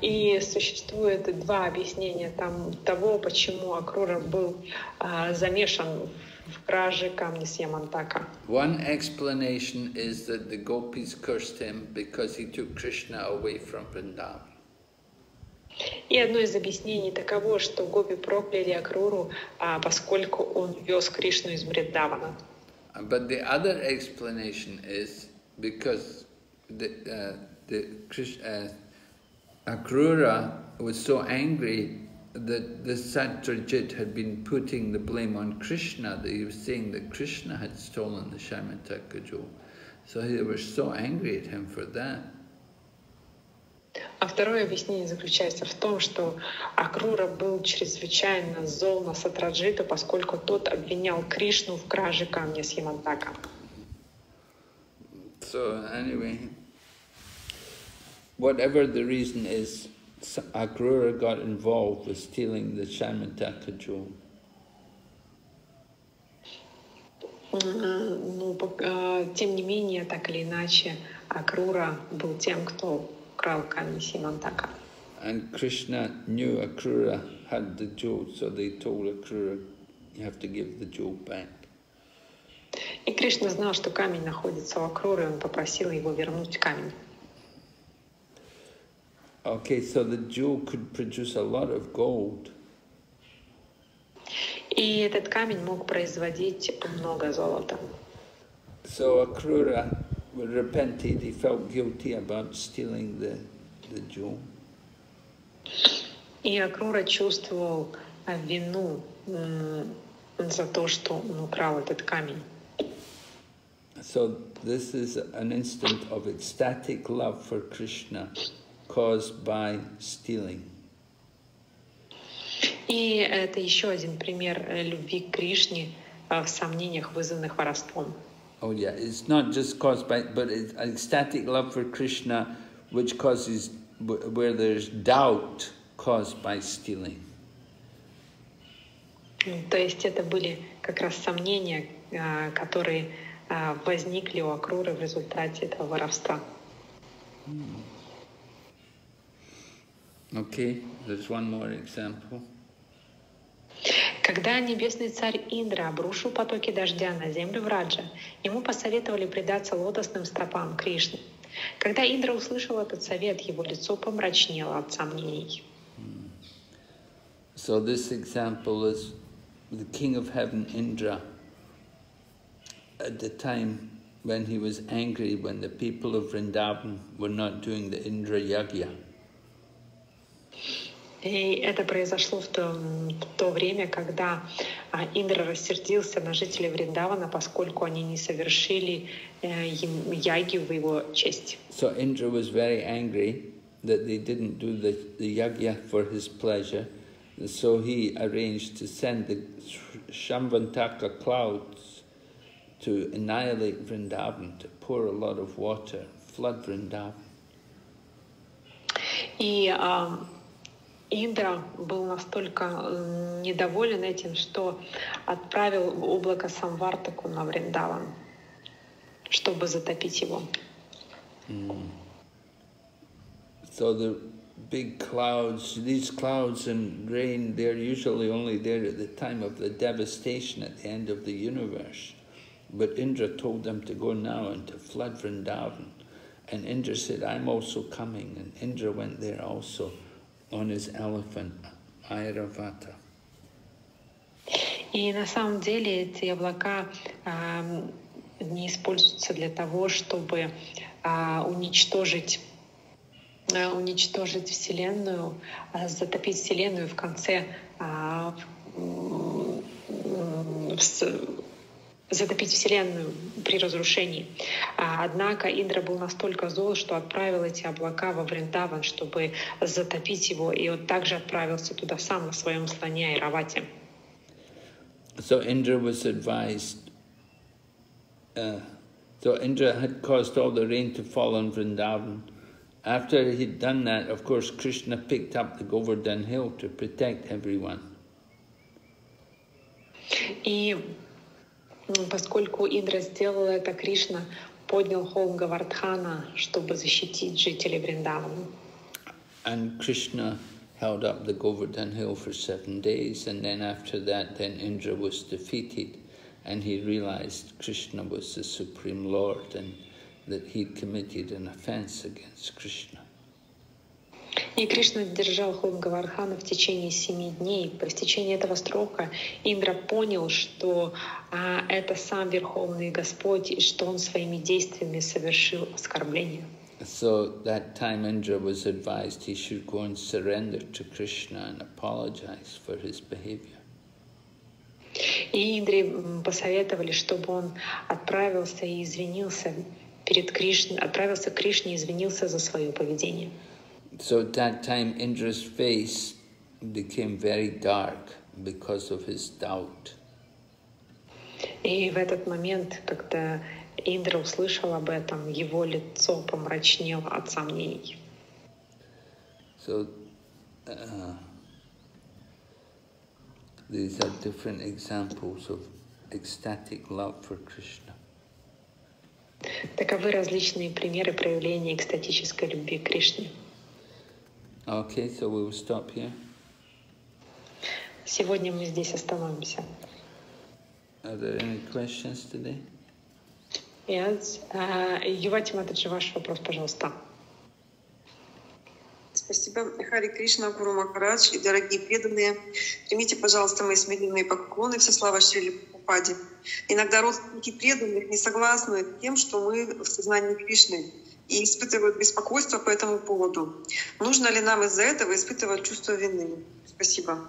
И существует два объяснения там, того, почему Акрура был замешан в краже камня с Ямантака. One explanation is that the gopis cursed him because he took Krishna away from Vrindavan. И одно из объяснений таково, что гопи прокляли Акруру, поскольку он вез Кришну из Вриндавана. But the other explanation is because the, uh, the uh, Akrura was so angry that the Satrajit had been putting the blame on Krishna, that he was saying that Krishna had stolen the Shamataka jewel. So they were so angry at him for that. А второе объяснение заключается в том, что Акрура был чрезвычайно зол на Сатраджита, поскольку тот обвинял Кришну в краже камня с Ямантака. So anyway, whatever the reason is, Akrura got involved with stealing the Shamantaka jewel. Ну, тем не менее, так или иначе, Акрура был тем, кто украл камень Симантака. And Krishna knew Akrura had the jewel, so they told Akrura, you have to give the jewel back. И Кришна знал, что камень находится у Акруры, и он попросил его вернуть камень. Okay, so the jewel could produce a lot of gold. И этот камень мог производить много золота. So Akrura repented, he felt guilty about stealing the, the jewel. И Акрура чувствовал вину за то, что он украл этот камень. So this is an instant of ecstatic love for Krishna. caused by stealing. И это еще один пример любви к Кришне в сомнениях, вызванных воровством. Oh yeah, it's not just caused by, but it's an ecstatic love for Krishna, which causes where there's doubt caused by stealing. То есть это были как раз сомнения, которые возникли у Акруры в результате этого воровства. Mm. Okay, there's one more example. Когда небесный царь Индра обрушил потоки дождя на землю Враджа, ему посоветовали предаться лотосным стопам Кришны. Когда Индра услышал этот совет, его лицо помрачнело от сомнений. So this example is the king of heaven, Indra, at the time when he was angry when the people of Vrindavan were not doing the Indra Yagya. И это произошло в то, в то время, когда Индра рассердился на жителей Вриндавана, поскольку они не совершили яги в его честь. So Indra was very angry that they didn't do the, the yagya for his pleasure. So he arranged to send the Shambhantaka clouds to annihilate Vrindavan, to pour a lot of water, flood Vrindavan. И Индра был настолько недоволен этим, что отправил облако Самвартаку на Вриндаван, чтобы затопить его. Mm. So the big clouds, these clouds and rain, they're usually only there at the time of the devastation at the end of the universe. But Indra told them to go now and to flood Vrindavan. And Indra said, I'm also coming. And Indra went there also on his elephant, Airavata. И на самом деле эти облака э, не используются для того, чтобы э, уничтожить уничтожить Вселенную, затопить Вселенную в конце затопить Вселенную при разрушении. Однако Индра был настолько зол, что отправил эти облака во Вриндаван, чтобы затопить его, и он также отправился туда сам на своем слоне Айравате. So Indra was advised, uh, so Indra had caused all the rain to fall on Vrindavan. After he'd done that, of course, Krishna picked up the Govardhan hill to protect everyone. И поскольку Индра сделала это, Кришна поднял холм Гавардхана, чтобы защитить жителей Вриндавана. And Krishna held up the Govardhan hill for seven days, and then after that, then Indra was defeated, and he realized Krishna was the Supreme Lord and that he'd committed an offense against Krishna. И Кришна держал холм Гавархана в течение семи дней. По истечении этого срока Индра понял, что а, это сам Верховный Господь, и что он своими действиями совершил оскорбление. So that time Indra was advised he should go and surrender to Krishna and apologize for his behavior. И Индре посоветовали, чтобы он отправился и извинился перед Кришной, отправился к Кришне и извинился за свое поведение. So at that time Indra's face became very dark because of his doubt. И в этот момент, когда Индра услышал об этом, его лицо помрачнело от сомнений. So, uh, these are different examples of ecstatic love for Krishna. Таковы различные примеры проявления экстатической любви к Кришне. Okay, so we will stop here. Сегодня мы здесь остановимся. Are there any questions today? Yes. Uh, Ювати Матаджи, ваш вопрос, пожалуйста. Спасибо, Хари Кришна, Гуру Махарадж и дорогие преданные. Примите, пожалуйста, мои смиренные поклоны, все слава Шрили Пупаде. Иногда родственники преданных не согласны с тем, что мы в сознании Кришны и испытывают беспокойство по этому поводу. Нужно ли нам из-за этого испытывать чувство вины? Спасибо.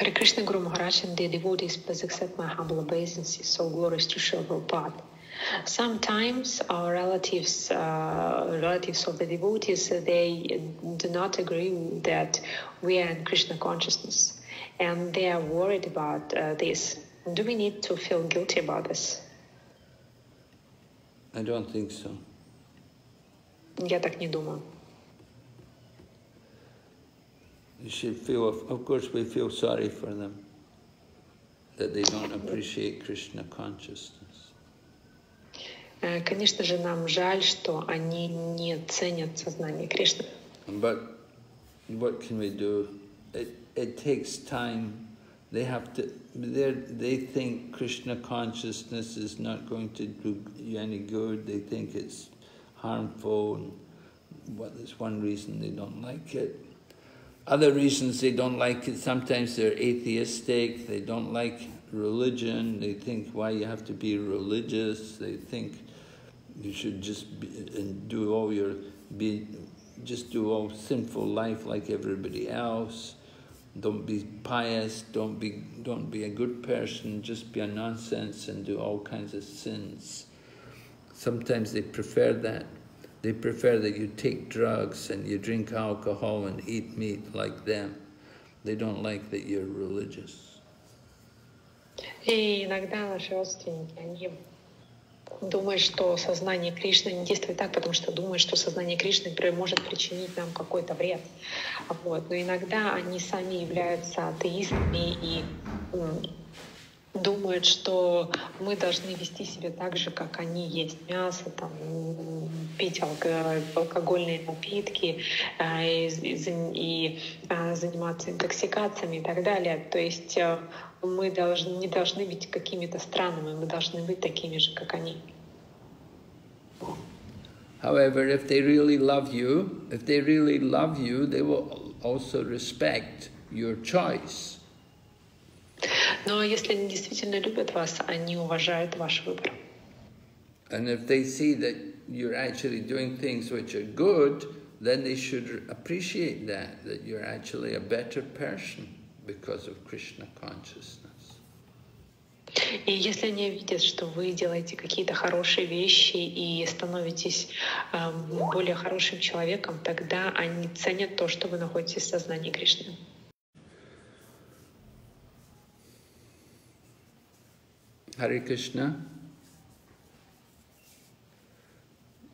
Hare Krishna Guru Maharaj and the devotees, please accept my humble obeisances, so glorious to Srila Prabhupada. Sometimes our relatives, uh, relatives of the devotees, they do not agree that we are in Krishna consciousness, and they are worried about uh, this. Do we need to feel guilty about this? I don't think so. Я так не думаю. You should feel, of course, we feel sorry for them that they don't appreciate Krishna consciousness. Конечно же, нам жаль, что они не ценят сознание Кришны. But what can we do? It, it takes time. They have to. They think Krishna consciousness is not going to do you any good. They think it's harmful. And what is one reason they don't like it. Other reasons they don't like it, sometimes they're atheistic, they don't like religion, they think why you have to be religious, they think you should just be, and do all your, be, just do all sinful life like everybody else. Don't be pious, don't be, don't be a good person, just be a nonsense and do all kinds of sins. Sometimes they prefer that. They prefer that you take drugs and you drink alcohol and eat meat like them. They don't like that you're religious. И иногда наши родственники, они думают, что сознание Кришны не действует так, потому что думают, что сознание Кришны может причинить нам какой-то вред. Вот. Но иногда они сами являются атеистами и думают, что мы должны вести себя так же, как они есть мясо, там, пить алкогольные напитки э, и, и э, заниматься интоксикациями и так далее. То есть э, мы должны, не должны быть какими-то странными, мы должны быть такими же, как они. However, if they really love you, if they really love you, they will also respect your choice. Но если они действительно любят вас, они уважают ваш выбор. And if they see that you're actually doing things which are good, then they should appreciate that, that you're actually a better person because of Krishna consciousness. И если они видят, что вы делаете какие-то хорошие вещи и становитесь э, более хорошим человеком, тогда они ценят то, что вы находитесь в сознании Кришны. Hare Krishna.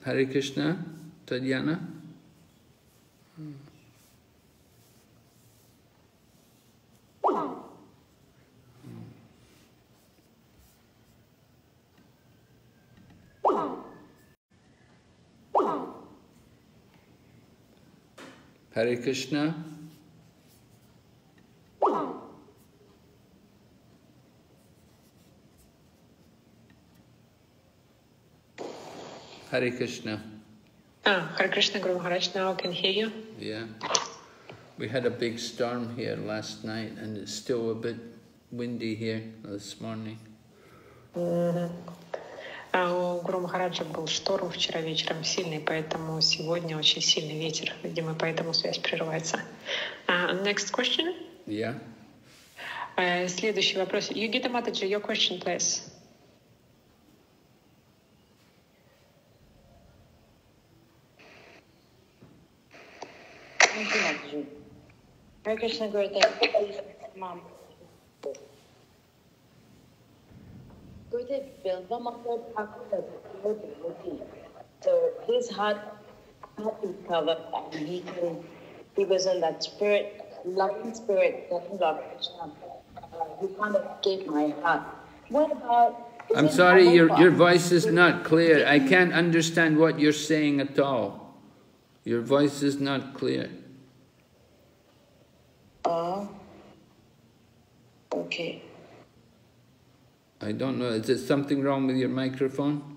Hare Krishna, Tadyana. Hare Krishna. Hare Krishna. Ah, Hare Krishna Guru Maharaj, now can hear you. Yeah. We had a big storm here last night and it's still a bit windy here this morning. А у Гуру Махараджа был шторм вчера вечером сильный, поэтому сегодня очень сильный ветер. Видимо, поэтому связь прерывается. А, next question. Yeah. Э, Следующий вопрос. Югита Матаджи, your question, please. Hare Krishna Guru, thank you. Please, Mom. Gurudev Bilva Mangala Thakur was a pure devotee. So his heart had been covered and he can, he was in that spirit, loving spirit, that Lord Krishna. Uh, he can't escape my heart. What about I'm sorry, your, your voice is not clear. I can't understand what you're saying at all. Your voice is not clear. Oh. Okay. I don't know. Is there something wrong with your microphone?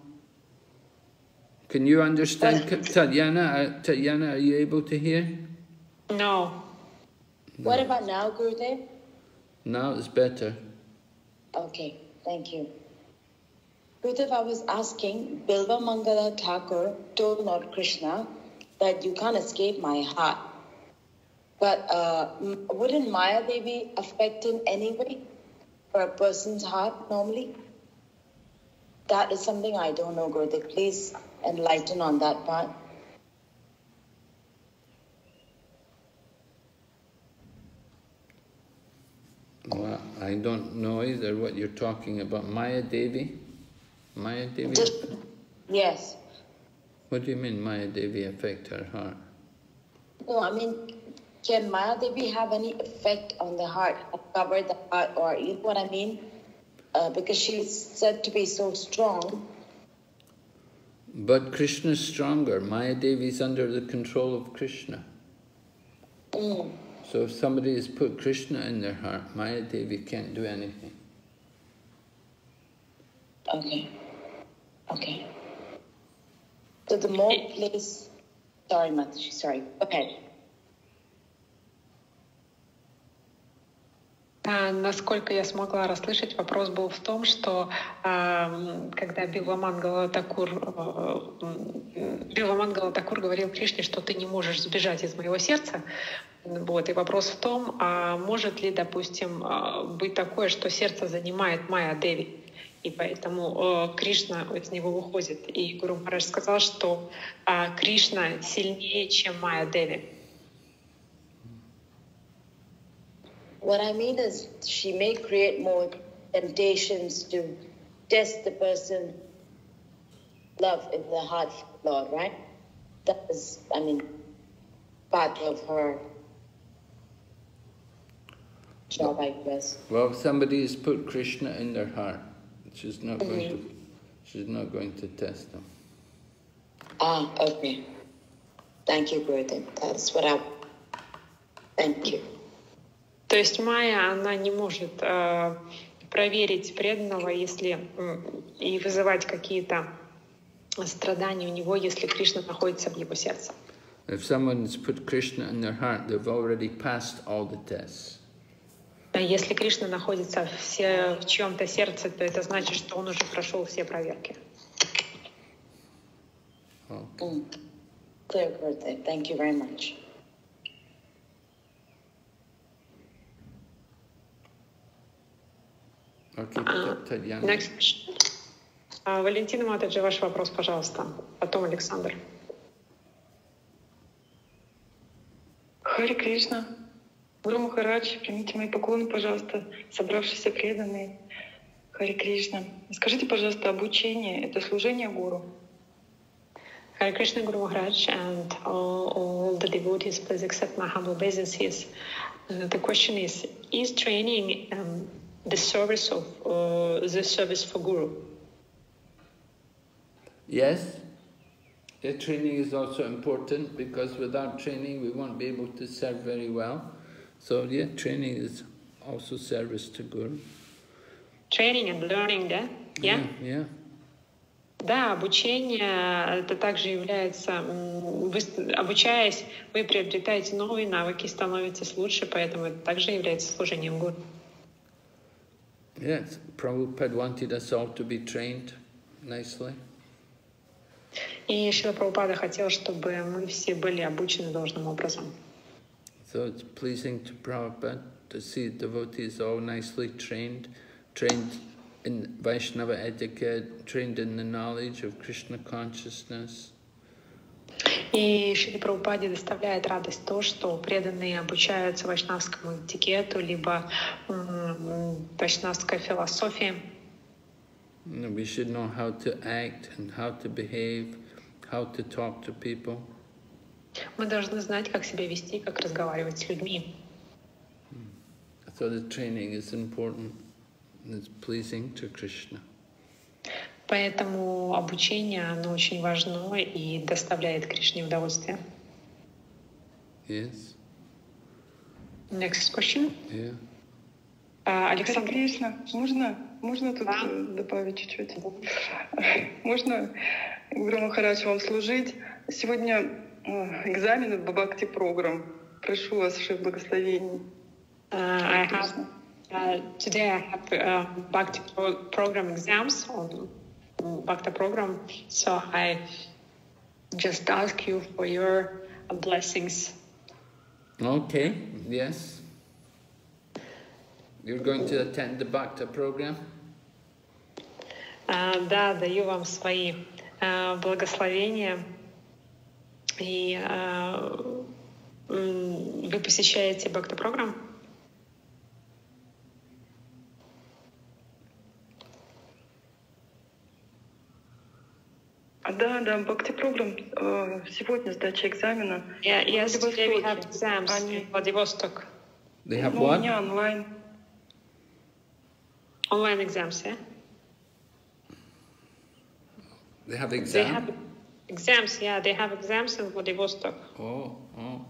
Can you understand? Uh, Tatyana, uh, Tatyana, are you able to hear? No. What about now, Gurudev? Now it's better. Okay, thank you. Gurudev, I was asking, Bilva Mangala Thakur told Lord Krishna that you can't escape my heart. But uh, wouldn't Maya Devi affect in any way for a person's heart normally? That is something I don't know, Gurudev. Please enlighten on that part. Well, I don't know either what you're talking about. Maya Devi? Maya Devi? Yes. What do you mean Maya Devi affect her heart? No, I mean, can Maya Devi have any effect on the heart, cover the heart, or you know what I mean? Uh, because she's said to be so strong. But Krishna is stronger. Maya Devi is under the control of Krishna. Mm. So if somebody has put Krishna in their heart, Maya Devi can't do anything. Okay. Okay. So the more place. Sorry, Mataji, sorry. Go ahead. Насколько я смогла расслышать, вопрос был в том, что когда Биламангала Такур, э, Такур говорил Кришне, что ты не можешь сбежать из моего сердца, вот, и вопрос в том, а может ли, допустим, а, быть такое, что сердце занимает Майя Деви, и поэтому э, Кришна из него выходит. И Гуру Махарадж сказал, что а, Кришна сильнее, чем Майя Деви. What I mean is, she may create more temptations to test the person love in the heart, Lord, right? That is, I mean, part of her job, I guess. Well, somebody has put Krishna in their heart, she's not going to she's not going to test them. Ah, okay. Thank you, Gurudev. That's what I. Thank you. То есть Майя, она не может э, проверить преданного, если и вызывать какие-то страданий у него, если Кришна находится в его сердце. If someone's put Krishna in their heart, they've already passed all the tests. А Если Кришна находится все в чьем-то сердце, то это значит, что он уже прошел все проверки. Mm. Clear. Thank you very much. Okay, Tatyana. Next question. А, Валентина Матаджи, ваш вопрос, пожалуйста. Потом Александр. Хари Кришна, Гуру Махарадж, примите мои поклоны, пожалуйста, собравшиеся преданные. Хари Кришна. Скажите, пожалуйста, обучение — это служение Гуру? Hare Krishna Guru Maharaj and all, all the devotees, please accept my humble obeisances. Uh, the question is, is training um, the service of uh, the service for Guru? Yes, the training is also important because without training we won't be able to serve very well. So yeah, training is also service to Guru. Training and learning, да? Yeah? Yeah. Да, обучение это также является, м, вы, с- обучаясь, вы приобретаете новые навыки, становитесь лучше, поэтому это также является служением Гуру. Yes, Prabhupada wanted us all to be trained nicely. И Шила Прабхупада хотел, чтобы мы все были обучены должным образом. So it's pleasing to Prabhupada to see devotees all nicely trained, trained in Vaishnava etiquette, trained in the knowledge of Krishna consciousness. И Шили Прабхупаде доставляет радость то, что преданные обучаются вайшнавскому этикету, либо вайшнавской философии. We should know how to act and how to behave, how to talk to people. Мы должны знать, как себя вести, как разговаривать с людьми. So the training is important it's pleasing to Krishna. Поэтому обучение, оно очень важно и доставляет Кришне удовольствие. Yes? Next question. Yeah. А, Александр, Кришна, можно, можно тут Да. э, добавить чуть-чуть? Можно, Гуру Махарадж, вам служить? Сегодня э, экзамены в Бхакти программ. Прошу вас, Шив благословений. uh, I have, uh, today I have uh, Bhakti pro- program exams on Bhakti program, so I just ask you for your blessings. Okay, yes. You're going to attend the Bhakta program? А, Да, даю вам свои а, благословения. И а, м, вы посещаете Бхакти программ? Да, да, Бхакти программ. э, Сегодня сдача экзамена. Yeah, В yes, today we Владивостоке. have exams Они- in Vladivostok. They have Ну, у what? меня онлайн. Online exams, yeah? They have They exam? have exams, yeah, they have exams in Vladivostok. Oh, oh.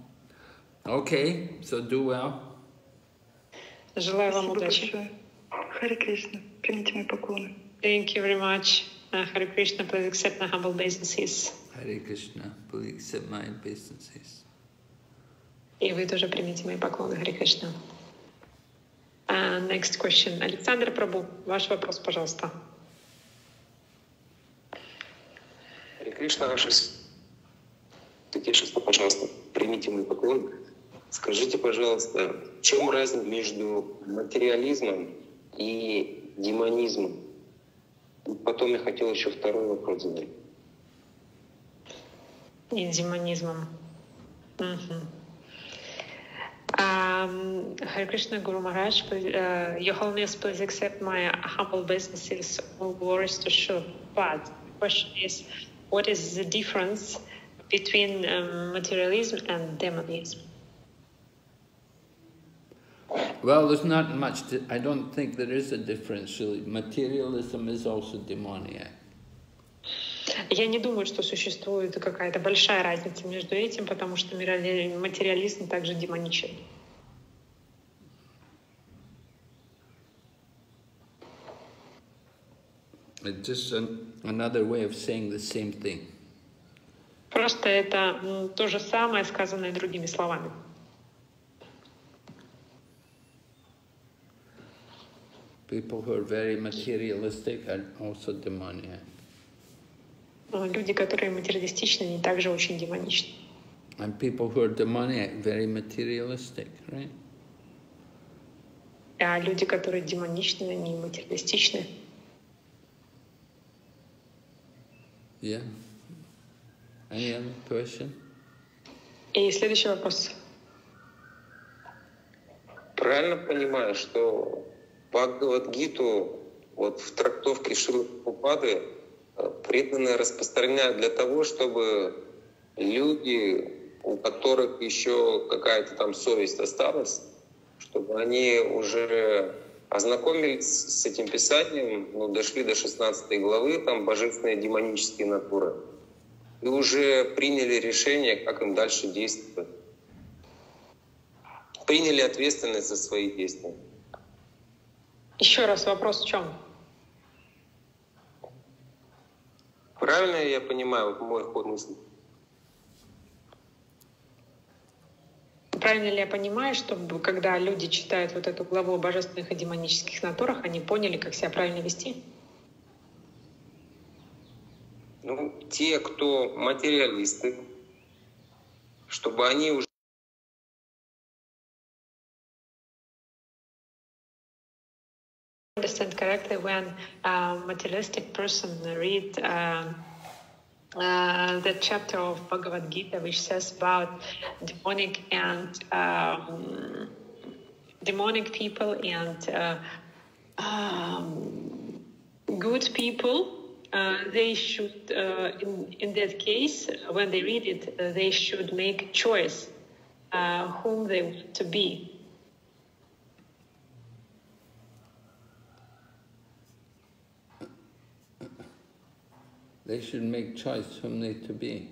Okay, so do well. Желаю вам Спасибо удачи. большое. Хари Кришна, примите мои поклоны. Thank you very much. Uh, Hare Krishna, please accept my humble obeisances. Hare Krishna, please accept my obeisances. И вы тоже примите мои поклоны, Харе Кришна. Uh, next question. Александр Прабу, ваш вопрос, пожалуйста. Харе Кришна, ваше святейшество, пожалуйста, примите мой поклон. Скажите, пожалуйста, в чем разница между материализмом и демонизмом? Потом я хотел еще второй вопрос задать. И демонизмом. Мгм. Um, Hare Krishna Guru uh, Your Holiness, please accept my humble obeisances. All glories to Srila Prabhupada. The question is, what is the difference between um, materialism and demonism? Well, there's not much, to, I don't think there is a difference really. Materialism is also demoniac. Я не думаю, что существует какая-то большая разница между этим, потому что материализм также демоничен. It's just an, another way of saying the same thing. Просто это то же самое, сказанное другими словами. People who are very materialistic are also demoniac. Но Люди, которые материалистичны, они также очень демоничны. And people who are demoniac, very materialistic, right? А люди, которые демоничны, они материалистичны. Yeah. Any other question? И следующий вопрос. Правильно понимаю, что Бхагавадгиту вот в трактовке Шилы Прабхупады э, преданные распространяют для того, чтобы люди, у которых еще какая-то там совесть осталась, чтобы они уже ознакомились с этим писанием, ну, дошли до 16 главы, там божественные демонические натуры, и уже приняли решение, как им дальше действовать. Приняли ответственность за свои действия. Еще раз вопрос в чем? Правильно я понимаю мой ход мысли? Правильно ли я понимаю, что когда люди читают вот эту главу о божественных и демонических натурах, они поняли, как себя правильно вести? Ну, те, кто материалисты, чтобы они уже correctly when a materialistic person read uh, uh, the chapter of Bhagavad Gita which says about demonic and um, demonic people and uh, um, good people. Uh, they should, uh, in, in that case, when they read it, uh, they should make choice whom they want to be. They should make choice whom they to be.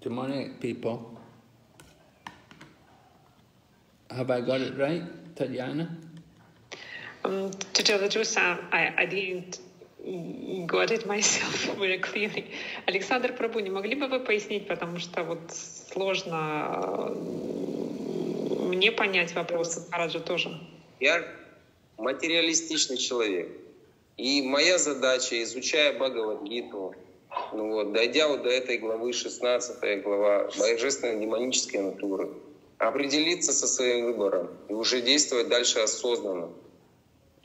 Demonic people. Have I got it right, Tatiana? Um, to tell the truth, I, I I didn't got it myself very clearly. Александр Прабу, не могли бы вы пояснить, потому что вот сложно э, мне понять вопрос, и Мараджу тоже. Я материалистичный человек. И моя задача, изучая Бхагавадгиту, ну вот, дойдя вот до этой главы, 16 глава, божественной демонической натуры, определиться со своим выбором и уже действовать дальше осознанно.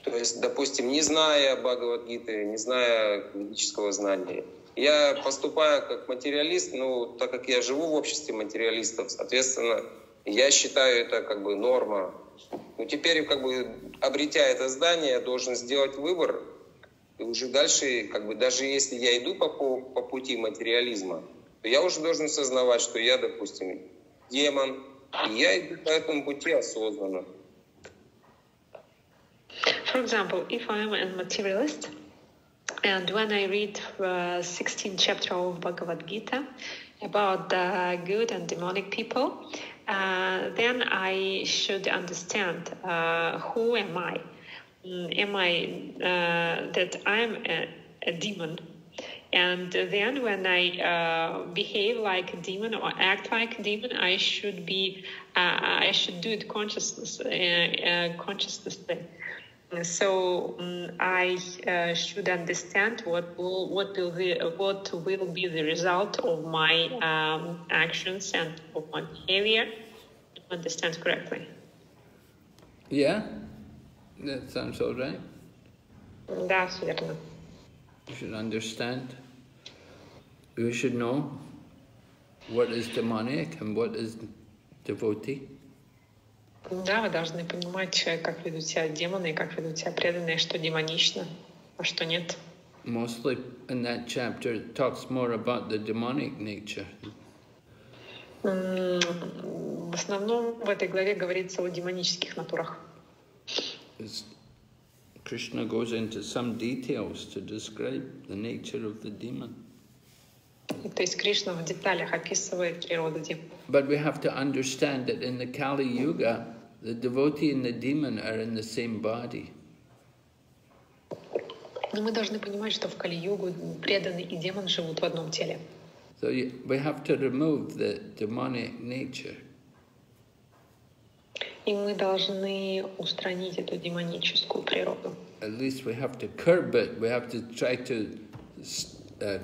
То есть, допустим, не зная Бхагавадгиты, не зная ведического знания, я поступаю как материалист, ну, так как я живу в обществе материалистов, соответственно, я считаю это как бы норма. Ну, теперь, как бы, обретя это здание, я должен сделать выбор, и уже дальше, как бы, даже если я иду по, по, пути материализма, то я уже должен сознавать, что я, допустим, демон, и я иду по этому пути осознанно. For example, if I am a materialist, and when I read uh, 16th chapter of Bhagavad Gita about the good and demonic people, uh, then I should understand uh, who am I. Mm, Am I uh, that I'm a, a demon? And then when I uh, behave like a demon or act like a demon, I should be, uh, I should do it consciousness, uh, consciously So um, I uh, should understand what will what will be what will be the result of my um, actions and of my behavior. to Understand correctly. Yeah? That sounds all right. Да, всё верно. You should understand. You should know what is demonic and what is devotee. Да, вы должны понимать, э, как ведут себя демоны и как ведут себя преданные, что демонично, а что нет. Mostly in that chapter talks more about the demonic nature. В основном в этой главе говорится о демонических натурах. Krishna goes into some details to describe the nature of the demon. То есть Кришна в деталях описывает природу демона. But we have to understand that in the Kali Yuga, the devotee and the demon are in the same body. Но мы должны понимать, что в Кали-югу преданный и демон живут в одном теле. So you, we have to remove the demonic nature. И мы должны устранить эту демоническую природу. At least we have to curb it. We have to try to uh,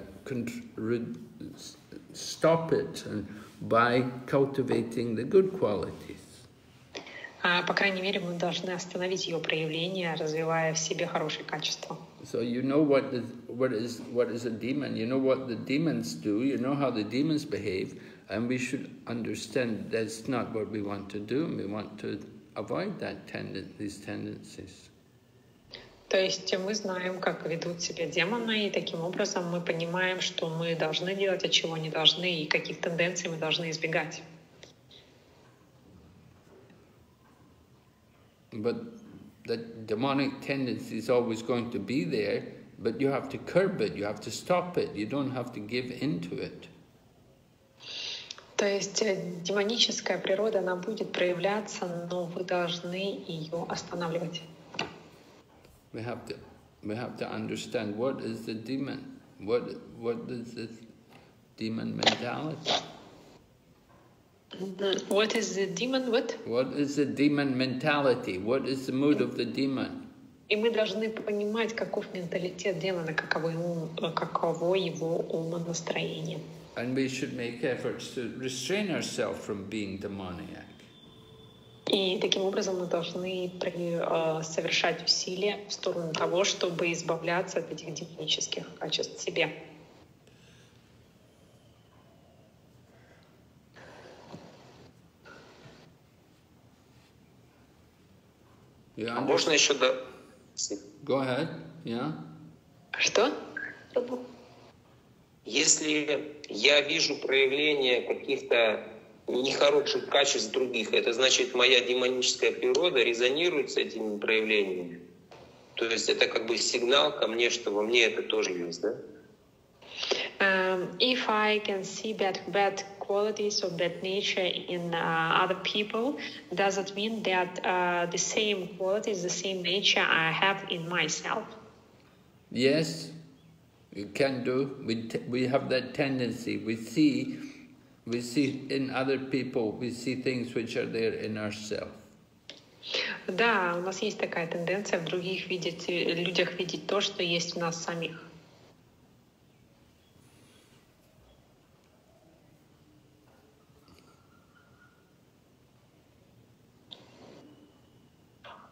stop it and by cultivating the good qualities. А, по крайней мере, мы должны остановить ее проявление, развивая в себе хорошие качества. So you know what is, what is what is a demon. You know what the demons do. You know how the demons behave, and we should understand that's not what we want to do. We want to avoid that tenden these tendencies. То есть мы знаем, как ведут себя демоны, и таким образом мы понимаем, что мы должны делать, а чего не должны, и каких тенденций мы должны избегать. But the demonic tendency is always going to be there, but you have to curb it, you have to stop it, you don't have to give into it. То есть э, демоническая природа, она будет проявляться, но вы должны ее останавливать. We have to, we have to understand what is the demon, what, what is this demon mentality. What is the demon? What? What is the demon mentality? What is the mood of the demon? И мы должны понимать, каков менталитет демона, каково, ему, каково его умонастроение. And we should make efforts to restrain ourselves from being demoniac. И таким образом мы должны э, совершать усилия в сторону того, чтобы избавляться от этих демонических качеств в себе. Yeah, а можно еще да? Go ahead. Yeah. Что? Если я вижу проявление каких-то нехороших качеств других, это значит, моя демоническая природа резонирует с этими проявлениями. То есть это как бы сигнал ко мне, что во мне это тоже есть, да? Um, if I can see bad, bad qualities or bad nature in uh, other people, does it mean that uh, the same qualities, the same nature I have in myself? Yes, we can do. We, we have that tendency. We see, we see in other people, we see things which are there in ourselves. Да, у нас есть такая тенденция в других видеть, людях видеть то, что есть в нас самих.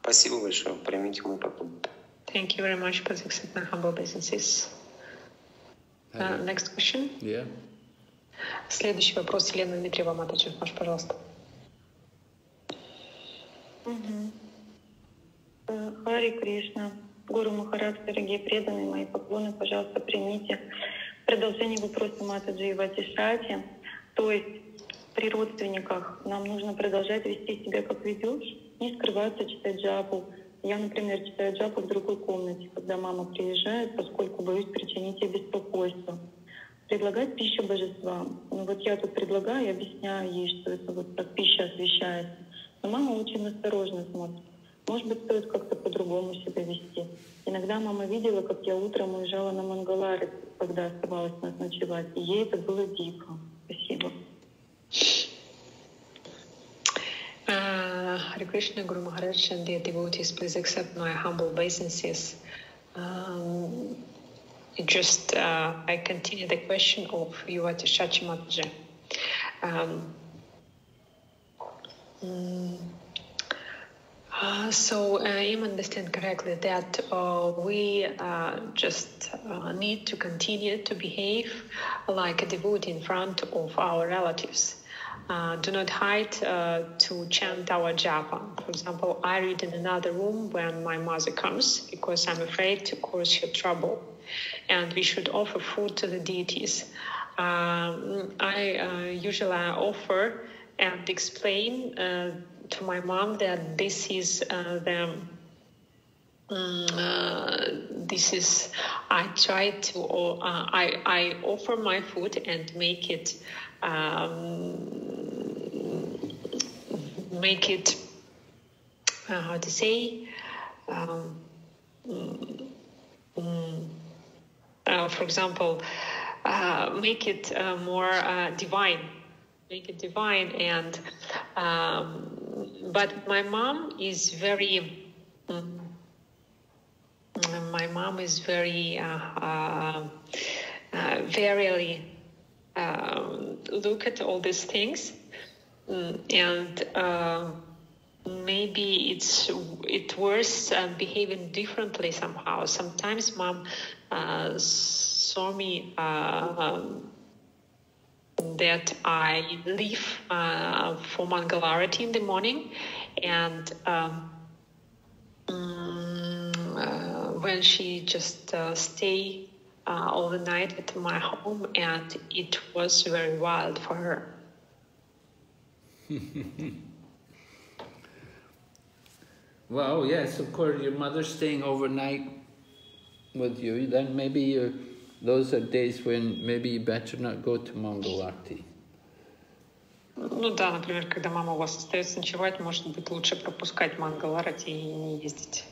Спасибо большое. Примите мой поклон. Thank you very much. Please accept my humble obeisances. Uh, next question. Yeah. Следующий вопрос Елена Дмитриева Матачев. Маш, пожалуйста. Хари Кришна, Гуру Махарадж, дорогие преданные, мои поклоны, пожалуйста, примите. Продолжение вопроса Матаджи и Ватишати. То есть при родственниках нам нужно продолжать вести себя как ведешь, не скрываться, читать джапу. Я, например, читаю джапу в другой комнате, когда мама приезжает, поскольку боюсь причинить ей беспокойство. Предлагать пищу божествам. Ну вот я тут предлагаю и объясняю ей, что это вот так пища освещается. Но мама очень осторожно смотрит. Может быть, стоит как-то по-другому себя вести. Иногда мама видела, как я утром уезжала на Мангаларе, когда оставалась нас ночевать. И ей это было дико. Спасибо. Uh, Hare Krishna, Guru Maharaj and dear devotees, please accept my humble obeisances. Um, just, uh, I continue the question of Yuvati Shachimataji. Um, mm, uh, so, uh, you understand correctly that uh, we uh, just uh, need to continue to behave like a devotee in front of our relatives. Uh, do not hide uh, to chant our japa. For example, I read in another room when my mother comes because I'm afraid to cause her trouble. And we should offer food to the deities. Um, I uh, usually offer and explain uh, to my mom that this is uh, the mm, this is I try to I I offer my food and make it um, make it uh, how to say, um, mm, mm, uh, for example, uh, make it uh, more uh, divine, make it divine. And um, but my mom is very. mm, my mom is very, uh, uh, uh, very um, look at all these things, Mm, and uh, maybe it's it worse uh, behaving differently somehow. Sometimes mom uh, saw me uh, that I leave uh, for Mangalarati in the morning, and um, mm, uh, when she just uh, stay uh, all the night at my home, and it was very wild for her. *laughs* Well, yes, of course, your mother's staying overnight with you, then maybe you those are days when maybe you better not go to Mangalarti. Ну да, например, когда мама у вас остается ночевать, может быть, лучше пропускать Мангаларати и не ездить.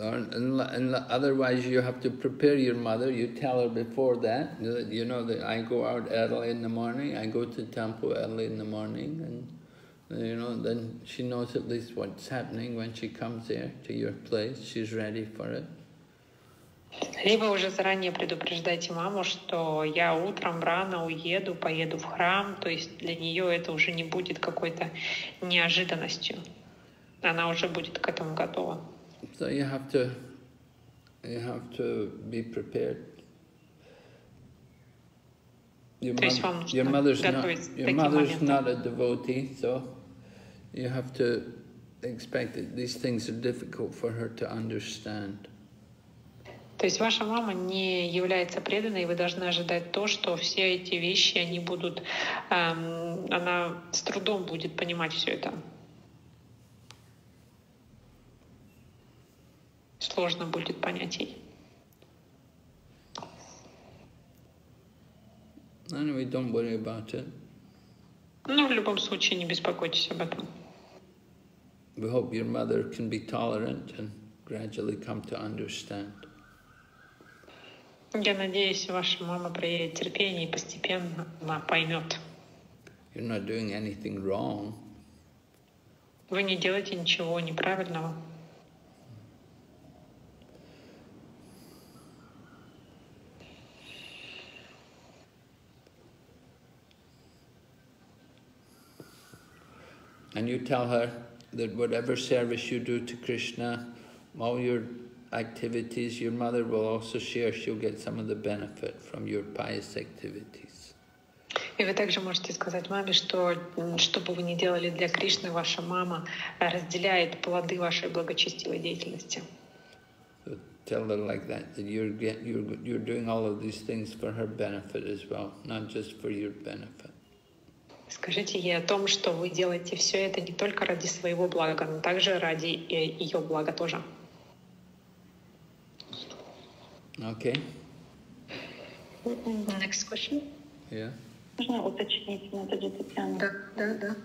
Otherwise, you have to prepare your mother. You tell her before that, you know, that I go out early in the morning, I go to temple early in the morning, and, you know, then she knows at least what's happening when she comes there to your place. She's ready for it. Либо уже заранее предупреждайте маму, что я утром рано уеду, поеду в храм, то есть для нее это уже не будет какой-то неожиданностью. Она уже будет к этому готова. So you have to, you have to be prepared. Your, То есть вам your mother's not, your mother's not a devotee, so you have to expect that these things are difficult for her to understand. То есть ваша мама не является преданной, и вы должны ожидать то, что все эти вещи, они будут, эм, она с трудом будет понимать все это. Сложно будет понять ей. Anyway, don't worry about it. Но в любом случае не беспокойтесь об этом. We hope your mother can be tolerant and gradually come to understand. Я надеюсь, ваша мама проявит терпение и постепенно она поймет. You're not doing anything wrong. Вы не делаете ничего неправильного. And you tell her that whatever service you do to Krishna, all your activities, your mother will also share, she'll get some of the benefit from your pious activities. И вы также можете сказать маме, что м, что бы вы ни делали для Кришны, ваша мама э, разделяет плоды вашей благочестивой деятельности. So tell her like that, that you're, get, you're, you're doing all of these things for her benefit as well, not just for your benefit. Скажите ей о том, что вы делаете все это не только ради своего блага, но также ради ее блага тоже. Okay? Next question. Yeah? Можно уточнить, Наталья Татьяна? Да, да, да.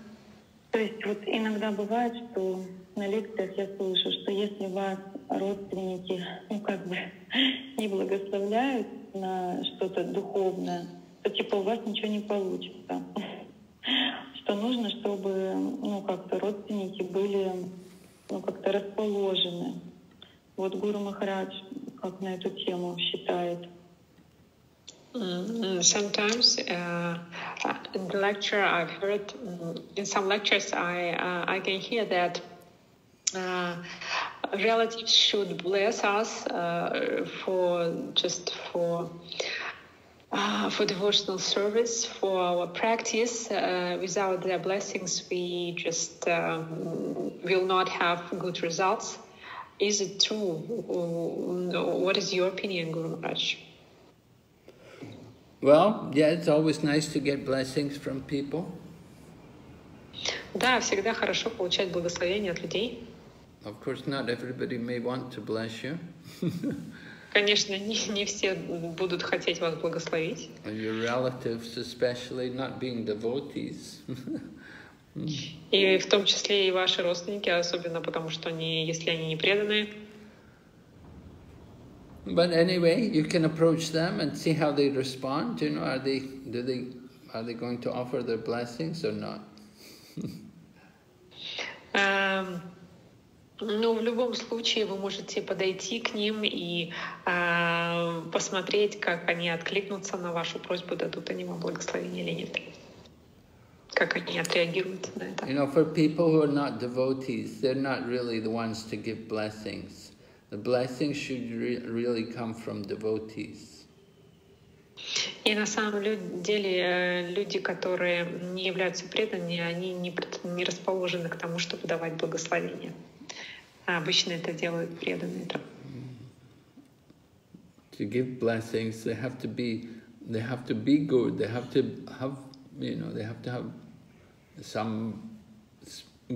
То есть вот иногда бывает, что на лекциях я слышу, что если вас родственники, ну как бы, *laughs* не благословляют на что-то духовное, то типа у вас ничего не получится. Что нужно, чтобы ну как-то родственники были ну как-то расположены. Вот Гуру Махарадж как на эту тему считает. Mm, Sometimes uh, in the lecture I've heard, mm, in some lectures I, uh, I can hear that uh, relatives should bless us uh, for just for uh, for devotional service, for our practice. Uh, without their blessings, we just um, will not have good results. Is it true? What is your opinion, Guru Maharaj? Well, yeah, it's always nice to get blessings from people. Да, всегда хорошо получать благословение от людей. Of course, not everybody may want to bless you. *laughs* Конечно, не, не все будут хотеть вас благословить. And your relatives especially not being devotees. И в том числе и ваши родственники, особенно потому что они, если они не преданные. But anyway, you can approach them and see how they respond. You know, are they do they are they going to offer their blessings or not? Эм, Ну, в любом случае вы можете подойти к ним и э, посмотреть, как они откликнутся на вашу просьбу, дадут они вам благословение или нет. Как они отреагируют на это. You know, for people who are not devotees, they're not really the ones to give blessings. The blessings should re really come from devotees. И на самом деле э, люди, которые не являются преданными, они не, не расположены к тому, чтобы давать благословение. А обычно это делают преданные. To give blessings, they have to be, they have to be good. They have to have, you know, they have to have some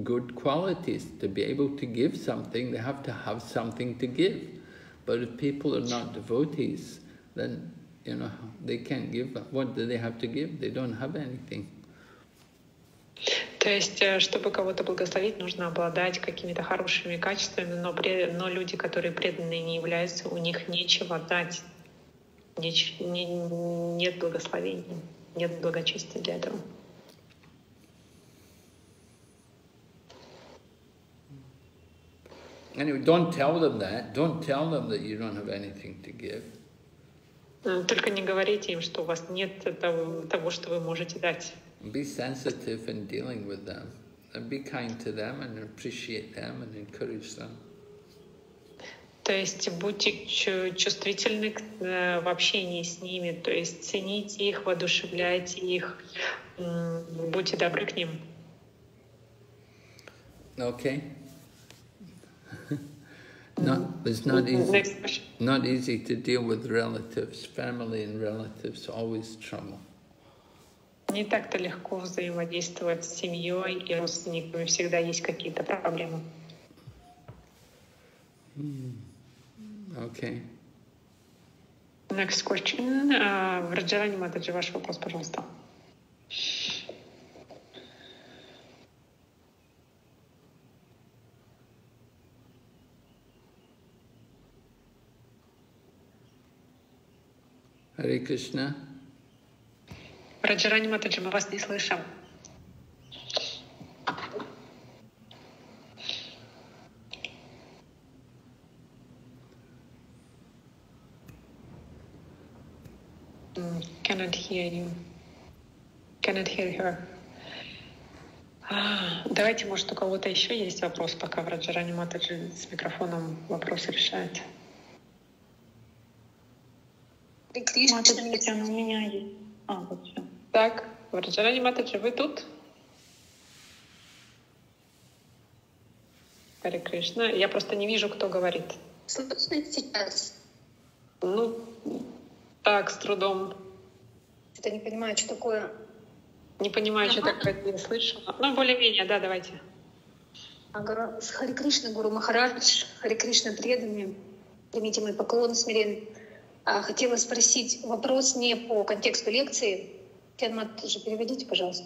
good qualities to be able to give something. They have to have something to give. But if people are not devotees, then you know they can't give. What do they have to give? They don't have anything. То есть, э, чтобы кого-то благословить, нужно обладать какими-то хорошими качествами, но, при, но люди, которые преданные не являются, у них нечего дать. Неч, не, нет благословения, нет благочестия для этого. Anyway, don't tell them that. Don't tell them that you don't have anything to give. Только не говорите им, что у вас нет того, того что вы можете дать. Be sensitive in dealing with them. And be kind to them and appreciate them and encourage them. То есть будьте чувствительны э, в общении с ними, то есть цените их, воодушевляйте их, будьте добры к ним. Okay. *laughs* not, it's not easy, not easy to deal with relatives. Family and relatives always trouble. Не так-то легко взаимодействовать с семьей и родственниками. Всегда есть какие-то проблемы. Okay. Next question. Uh, Раджарани Матаджи, ваш вопрос, пожалуйста. Hare Krishna. Раджарани Матаджи, мы вас не слышим. Cannot hear you. Cannot hear her. А, давайте, может, у кого-то еще есть вопрос, пока Раджарани Матаджи с микрофоном вопрос решает. Матаджи, у меня есть. А, вот все. Так, Враджарани Матаджи, вы тут? Харе Кришна. Я просто не вижу, кто говорит. Слышно сейчас? Ну, так, с трудом. Это не понимаю, что такое. Не понимаю, что такое не слышу. Ну, более-менее, да, давайте. Ага. Хари Кришна, Гуру Махарадж, Хари Кришна преданные. Примите мои поклоны смиренно. А, хотела спросить вопрос не по контексту лекции. Кенмат, же переведите, пожалуйста.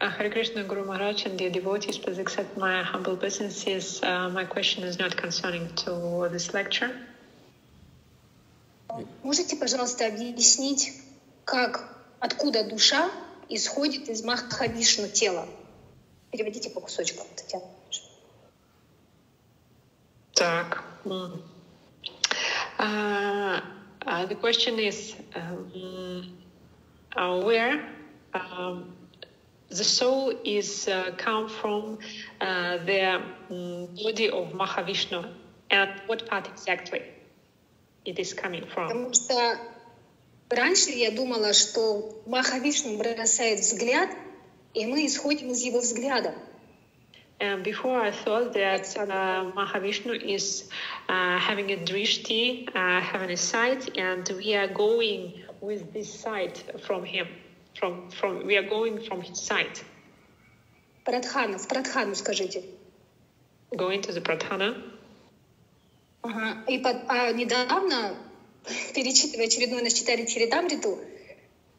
Uh, Hare Krishna Guru Maharaj and dear devotees, please accept my humble obeisances. Uh, my question is not concerning to this lecture. Можете, пожалуйста, объяснить, как, откуда душа исходит из Махавишну тела? Переводите по кусочкам, Татьяна. Так. Mm. Uh, uh, the question is um, uh, where um, the soul is uh, come from uh, the um, body of Mahavishnu and what part exactly it is coming from? Потому что раньше я думала, что Махавишну бросает взгляд, и мы исходим из его взгляда. And before I thought that uh, Mahavishnu is uh, having a drishti, uh, having a sight, and we are going with this sight from him. From, from, we are going from his sight. Прадхана, в Прадхану скажите. Going to the Pradhana. Ага. И под- а недавно, *laughs* перечитывая очередной наш читали Чаритамриту,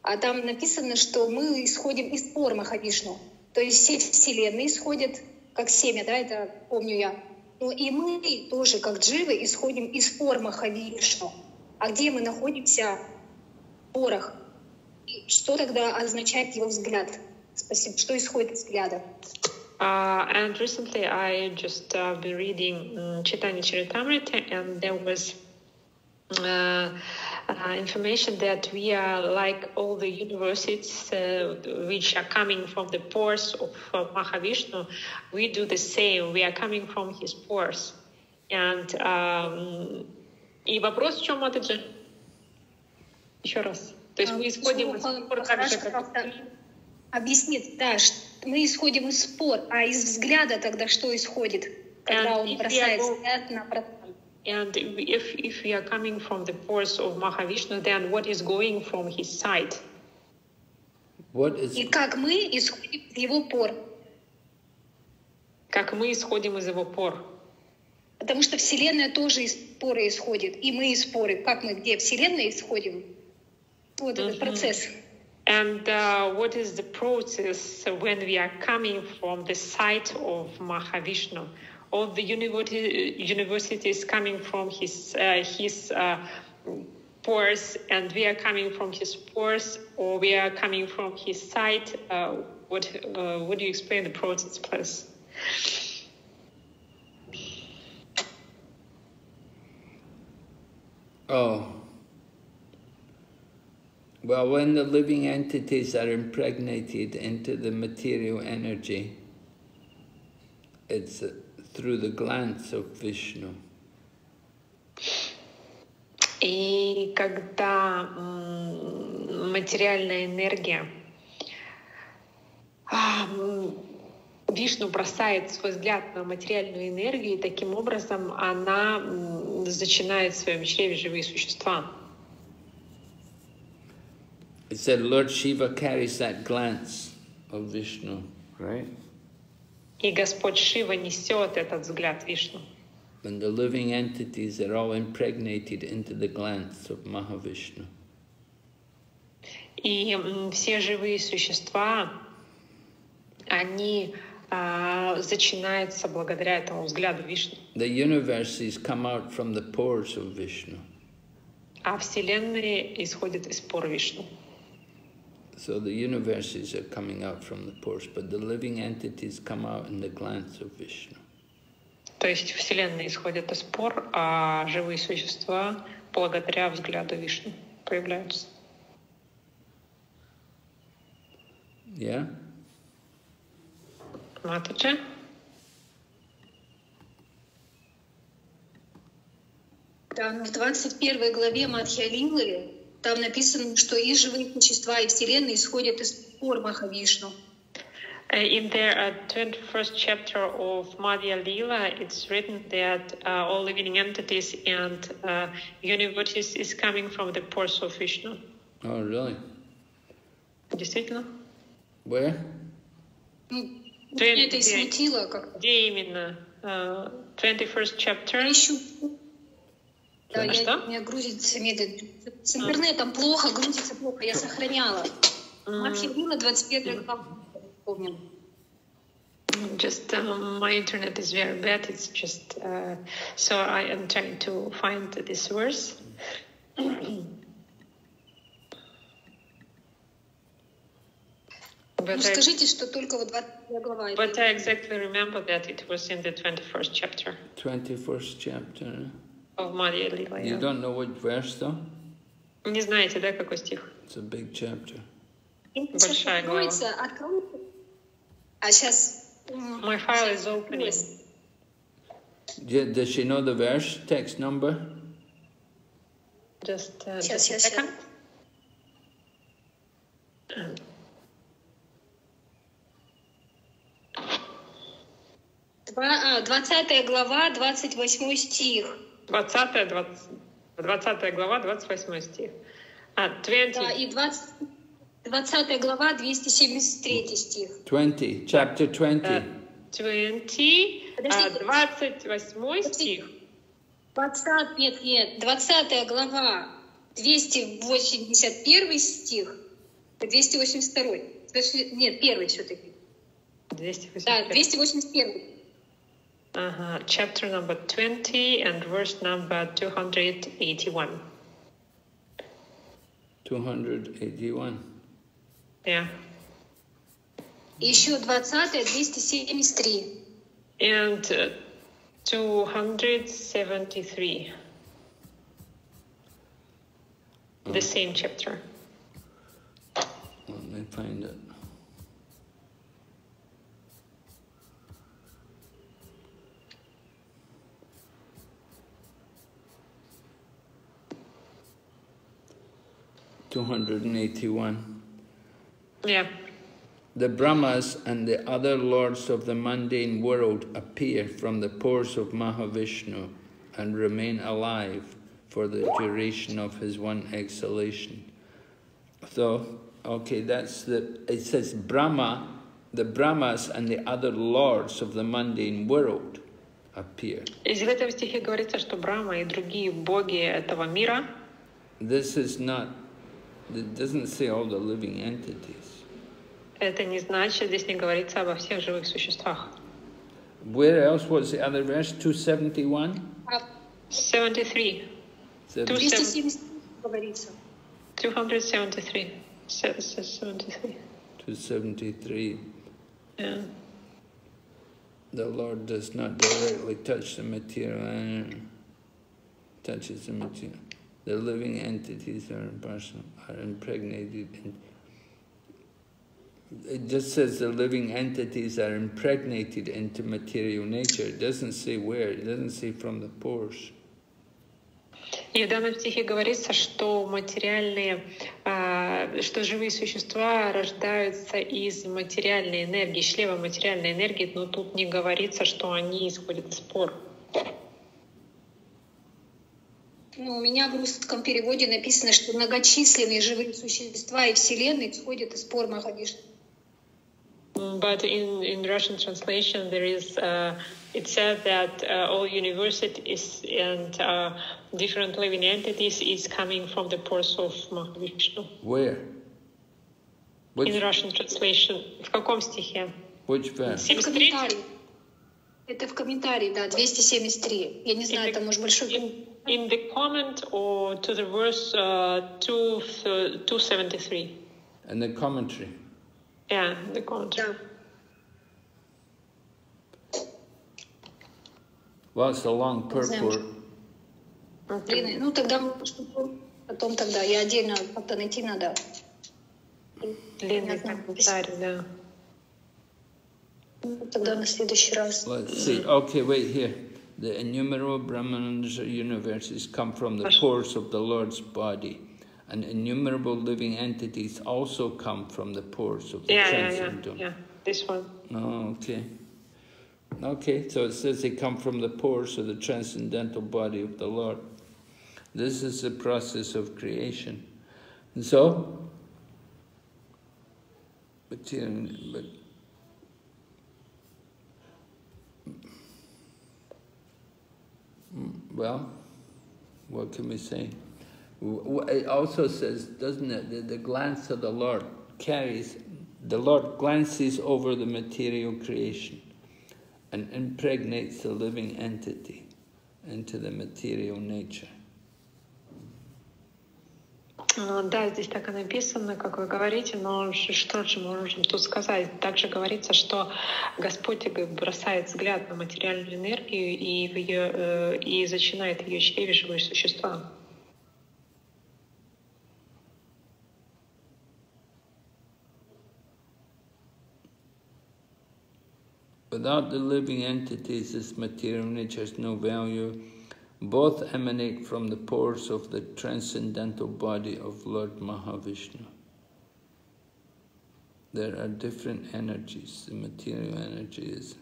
а там написано, что мы исходим из спор Махавишну. То есть все вселенные исходят как семя, да, это помню я. Ну и мы тоже, как дживы, исходим из спор Махавишну. А где мы находимся в порах? И что тогда означает его взгляд? Спасибо. Что исходит из взгляда? Uh, and recently I just uh, been reading um, Chaitanya Charitamrita and there was uh, uh, information that we are like all the universities uh, which are coming from the pores of uh, Mahavishnu. We do the same. We are coming from his pores. And um, и вопрос в чем, Матаджи? Еще раз. То есть мы исходим из Почему пор так же, как... объяснит, да, мы исходим из спор, а из взгляда тогда что исходит, когда And он if we бросает go- взгляд на? And if, if we are coming from the pores of Mahavishnu, then what is going from his side? What is И как мы исходим из его пор? Как мы исходим из его пор? Потому что Вселенная тоже из поры исходит, и мы из поры. Как мы где? Вселенная исходим? Вот этот процесс. And uh, what is the process when we are coming from the side of Mahavishnu? All the university, universities coming from his uh, his uh, pores, and we are coming from his pores, or we are coming from his side. Uh, what uh, would you explain the process, please? Oh. Well, when the living entities are impregnated into the material energy, it's uh, through the glance of Vishnu. И когда материальная энергия а, Вишну бросает свой взгляд на материальную энергию, и таким образом она зачинает в своем чреве живые существа. It said Lord Shiva carries that glance of Vishnu, right? И Господь Шива несет этот взгляд Вишну. And the living entities are all impregnated into the glance of Mahavishnu. И м, все живые существа, они а, зачинаются благодаря этому взгляду Вишну. The universes come out from the pores of Vishnu. А Вселенная исходит из пор Вишну. So the universes are coming out from the pores, but the living entities come out in the glance of Vishnu. То есть Вселенная исходит из пор, а живые существа благодаря взгляду Вишну появляются. Yeah? Матаджи? Там в 21 главе Мадхья Лилы там написано, что и живые существа, и Вселенная исходят из пор Махавишну. Uh, In the uh, 21st chapter of Madhya Lila, it's written that uh, all living entities and uh, universes is coming from the pores of Vishnu. Oh, really? Действительно? Where? Ну, Ты- меня это и смутило как-то. Где именно? Uh, 21st chapter? Я ищу. Да, А я, что? у меня грузится медленно. С интернетом плохо, грузится плохо. Я сохраняла. Лила, 21 глава. Помню. Just um, my internet is very bad. It's just uh, so I am trying to find this verse. Ну, But I, скажите, что только вот 20 глава. but I exactly remember that it was in the 21st chapter 21st chapter. Of Madhya Lila. You don't know what verse though? Не знаете, да, какой стих? It's a big chapter. Большая глава. откроется. А сейчас... My file is opening. Yeah, Does she know the verse, text number? Just, uh, Сейчас, just a сейчас, second. Два, а, 20 глава, 28 стих. 20, 20, 20 глава, 28 стих. А, 20, Да, и 20, 20 глава, 273 стих. 20, chapter 20. э, 20, а, Подождите. 28 стих. 20, нет, нет, 20 глава, 281 стих, 282. Нет, первый все-таки. 281. Да, 281. Ага, chapter number 20 and verse number 281. 281. Yeah. Еще 20 273. And uh, 273. The same chapter. Let me find it. Two hundred and eighty-one. Yeah. The Brahmas and the other lords of the mundane world appear from the pores of Mahavishnu and remain alive for the duration of his one exhalation. So, okay, that's the, it says Brahma, the Brahmas and the other lords of the mundane world appear. Здесь в этом стихе говорится, что Брахма и другие боги этого мира This is not, it doesn't say all the living entities. Это не значит, здесь не говорится обо всех живых существах. Where else was the other verse? 271? 73. Seven- 270 говорится. 273. Se- se- 73. 273. Yeah. The Lord does not directly touch the material and touches the material. The living entities are impersonal, Are impregnated in. It just says the living entities are impregnated into material nature. It doesn't say where. It doesn't say from the pores. И в данном стихе говорится, что материальные, а, что живые существа рождаются из материальной энергии, шлема материальной энергии, но тут не говорится, что они исходят из пор. Ну, у меня в русском переводе написано, что многочисленные живые существа и Вселенной исходят из пор Махавишны. But in, in Russian translation, there is uh, it said that uh, all universities and uh, different living entities is coming from the pores of Mahavishnu. Where? Which, In Russian translation, в каком стихе? which verse? В 73? комментарии. Это в комментарии, да, 273. Я не знаю, там может большой... In, in the comment or to the verse uh, two, uh, 273. And the commentary. Yeah, the comment. Да. Well, it's a long purport. Блин, ну тогда может, потом тогда я отдельно как-то найти надо. Длинный Понятно. комментарий, да. Ну, Тогда на следующий раз. Let's see. Okay, wait here. The innumerable Brahmanas universes come from the pores of the Lord's body, and innumerable living entities also come from the pores of the Yeah, yeah, yeah, transcendental. yeah. This one. Oh, okay. Okay, so it says they come from the pores of the transcendental body of the Lord. This is the process of creation. And so, but, but well, what can we say? It also says, doesn't it, that the glance of the Lord carries, the Lord glances over the material creation and impregnates the living entity into the material nature. Ну, Да, здесь так и написано, как вы говорите, но что же мы можем тут сказать? Также говорится, что Господь бросает взгляд на материальную энергию и, в ее, э, и зачинает ее чреве живые существа. Without the living entities, this material nature has no value. Both emanate from the pores of the transcendental body of Lord Mahavishnu. There are different energies. The material energies.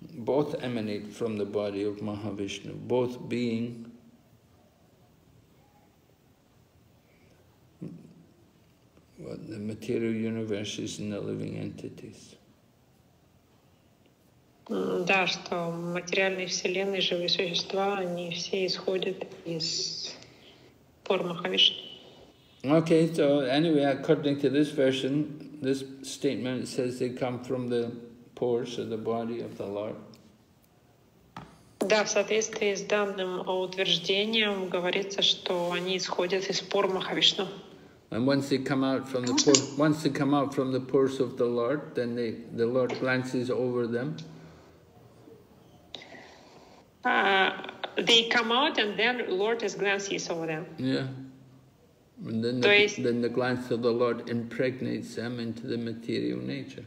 both emanate from the body of Mahavishnu, both being what the material universes and the living entities. Да, что материальные вселенные, живые существа, они все исходят из пор Махавишну. Okay, so anyway, according to this version, this statement says they come from the pores of the body of the Lord. Да, в соответствии с данным утверждением говорится, что они исходят из пор Махавишну. And once they come out from the pore, once they come out from the pores of the Lord, then they, the Lord glances over them. Uh, they come out and then Lord is glances over them. Yeah. And then the, есть- then the glance of the Lord impregnates them into the material nature.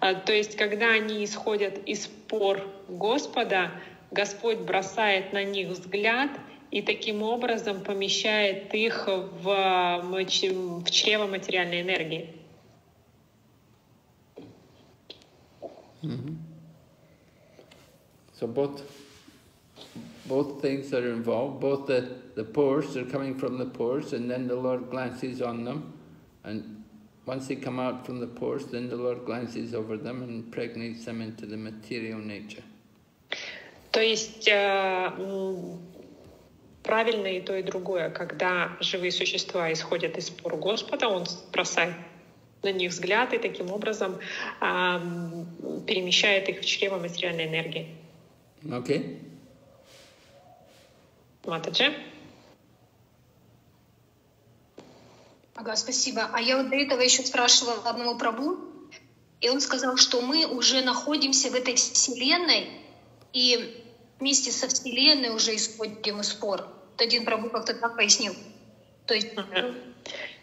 А, То есть, когда они исходят из пор Господа, Господь бросает на них взгляд и таким образом помещает их в, в чрево материальной энергии. So both both things are involved. Both the, the pores are coming from the pores, and then the Lord glances on them, and once they come out from the pores, then the Lord glances over them and impregnates them into the material nature. То есть э, правильно и то, и другое. Когда живые существа исходят из пор Господа, Он бросает на них взгляд и таким образом а, перемещает их в чрево материальной энергии. Okay? Матаджи? Ага, спасибо. А я вот до этого еще спрашивала одного прабу, и он сказал, что мы уже находимся в этой вселенной, и вместе со вселенной уже исходим из спор. Вот один прабу как-то так пояснил. То есть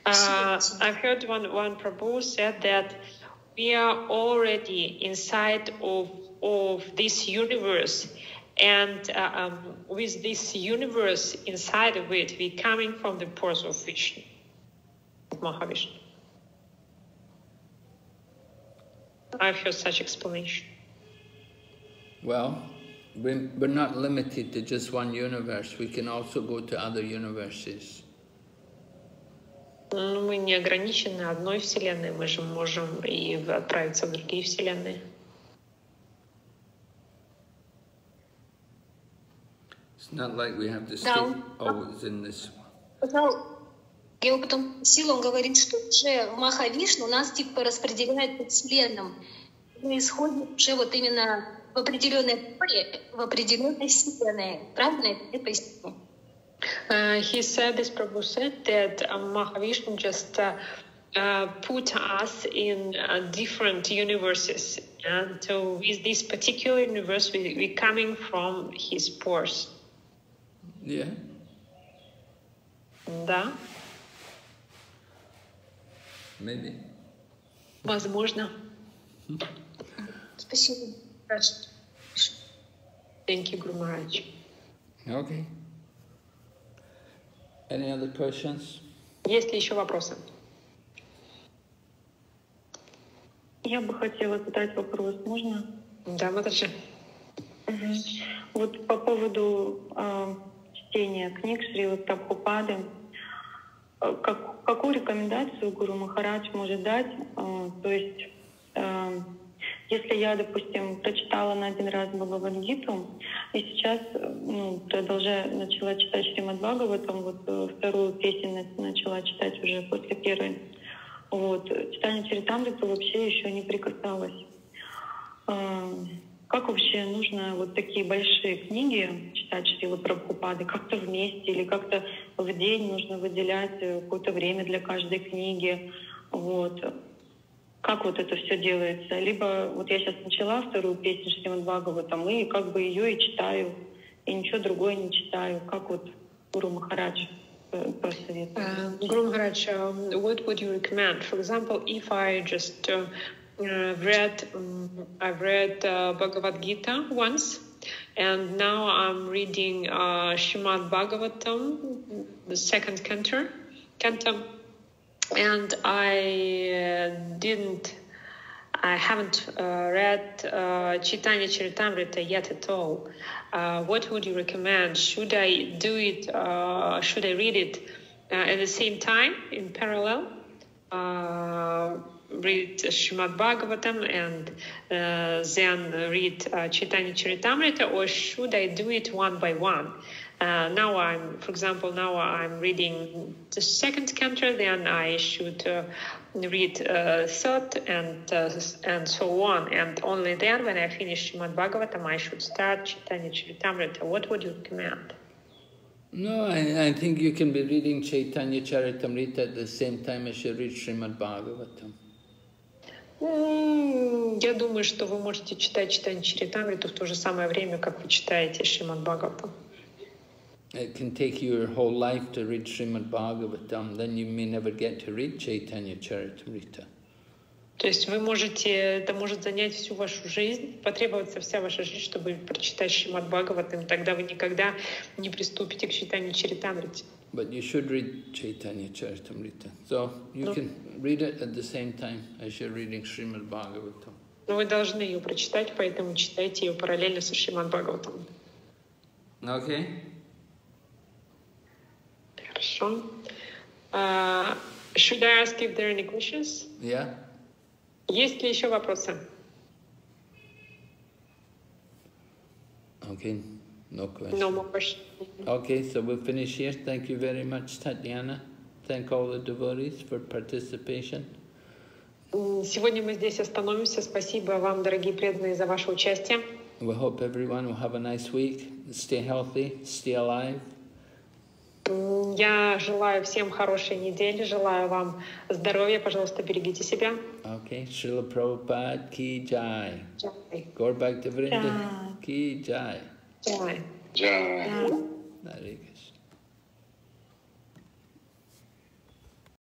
Uh, I've heard one, one Prabhu said that we are already inside of, of this universe and uh, um, with this universe inside of it, we're coming from the pores of Vishnu, of Mahavishnu. I've heard such explanation. Well, we're, we're not limited to just one universe. We can also go to other universes. Ну, Мы не ограничены одной вселенной, мы же можем и отправиться в другие вселенные. It's not like we have to stay No. always in this one. Сказал, я его потом спросила, он говорит, что уже Махавишну нас типа распределяет по вселенным. Мы исходим уже вот именно в определенной поле, в определенной вселенной. Правильно это пояснил? Uh, he said, this Prabhu said that uh, Mahavishnu just uh, uh, put us in uh, different universes. And so with this particular universe, we, we're coming from his pores. Yeah? Да, Maybe. возможно. Спасибо. Thank you, Maharaj. Okay. Any other questions? Есть ли еще вопросы? Я бы хотела задать вопрос, можно? Да, Матаджи. Мгм. Вот по поводу э, чтения книг Шрилы Прабхупады, э, как, какую рекомендацию Гуру Махарадж может дать? Э, то есть, э, если я, допустим, прочитала на один раз Бхагавадгиту, и сейчас ну, продолжаю, начала читать Шримад Бхагаватам, вот вторую песню на- начала читать уже после первой, вот, читание Чаритамриту вообще еще не прикасалась. Как вообще нужно вот такие большие книги читать Шрилы Прабхупады? Как-то вместе или как-то в день нужно выделять э, какое-то время для каждой книги? Вот. Как вот это все делается? Либо вот я сейчас начала вторую песню Шримад Бхагаватам, и как бы ее и читаю, и ничего другое не читаю. Как вот Гуру Махарадж? Uh, Guru Maharaj, um, what would you recommend? For example, if I just uh, uh, read, um, I've read uh, Bhagavad Gita once, and now I'm reading uh, Shrimad Bhagavatam, the second canto, canto, and I uh, didn't, I haven't uh, read uh, Chaitanya Charitamrita yet at all. What would you recommend? Should I do it? Should I read it at the same time in parallel? Read Srimad Bhagavatam and uh, then read uh, Chaitanya Charitamrita, or should I do it one by one? Uh, now I'm, for example, now I'm reading the second canto, then I should uh, read uh, third and uh, and so on, and only then, when I finish Srimad Bhagavatam, I should start Chaitanya Charitamrita. What would you recommend? No, I, I think you can be reading Chaitanya Charitamrita at the same time as you read Srimad Bhagavatam. Я думаю, что вы можете читать Читание Чаритамриту в то же самое время, как вы читаете Шримад Бхагаватам. It can take you your whole life to read Srimad Bhagavatam, then you may never get to read Chaitanya Charitamrita. То есть вы можете, это может занять всю вашу жизнь, потребоваться вся ваша жизнь, чтобы прочитать Шримад Бхагаватам, тогда вы никогда не приступите к читанию Чаритамрити. But you should read Chaitanya Charitamrita. So you can read it at the same time as you're reading Srimad Bhagavatam. Но вы должны ее прочитать, поэтому читайте ее параллельно со Шримад Бхагаватам. Okay? Хорошо. Uh, should I ask if there are any questions? Yeah? Есть ли еще вопросы? Okay, no question. No more questions. Okay, so we'll finish here. Thank you very much, Tatiana. Thank all the devotees for participation. Сегодня мы здесь остановимся. Спасибо вам, дорогие преданные, за ваше участие. We hope everyone will have a nice week. Stay healthy, stay alive. Я желаю всем хорошей недели, желаю вам здоровья. Пожалуйста, берегите себя. Okay, Srila Prabhupada ki jai. Jai. Gaur Bhakta Vrinda ki jai. Jai. Джай. Hare Krishna.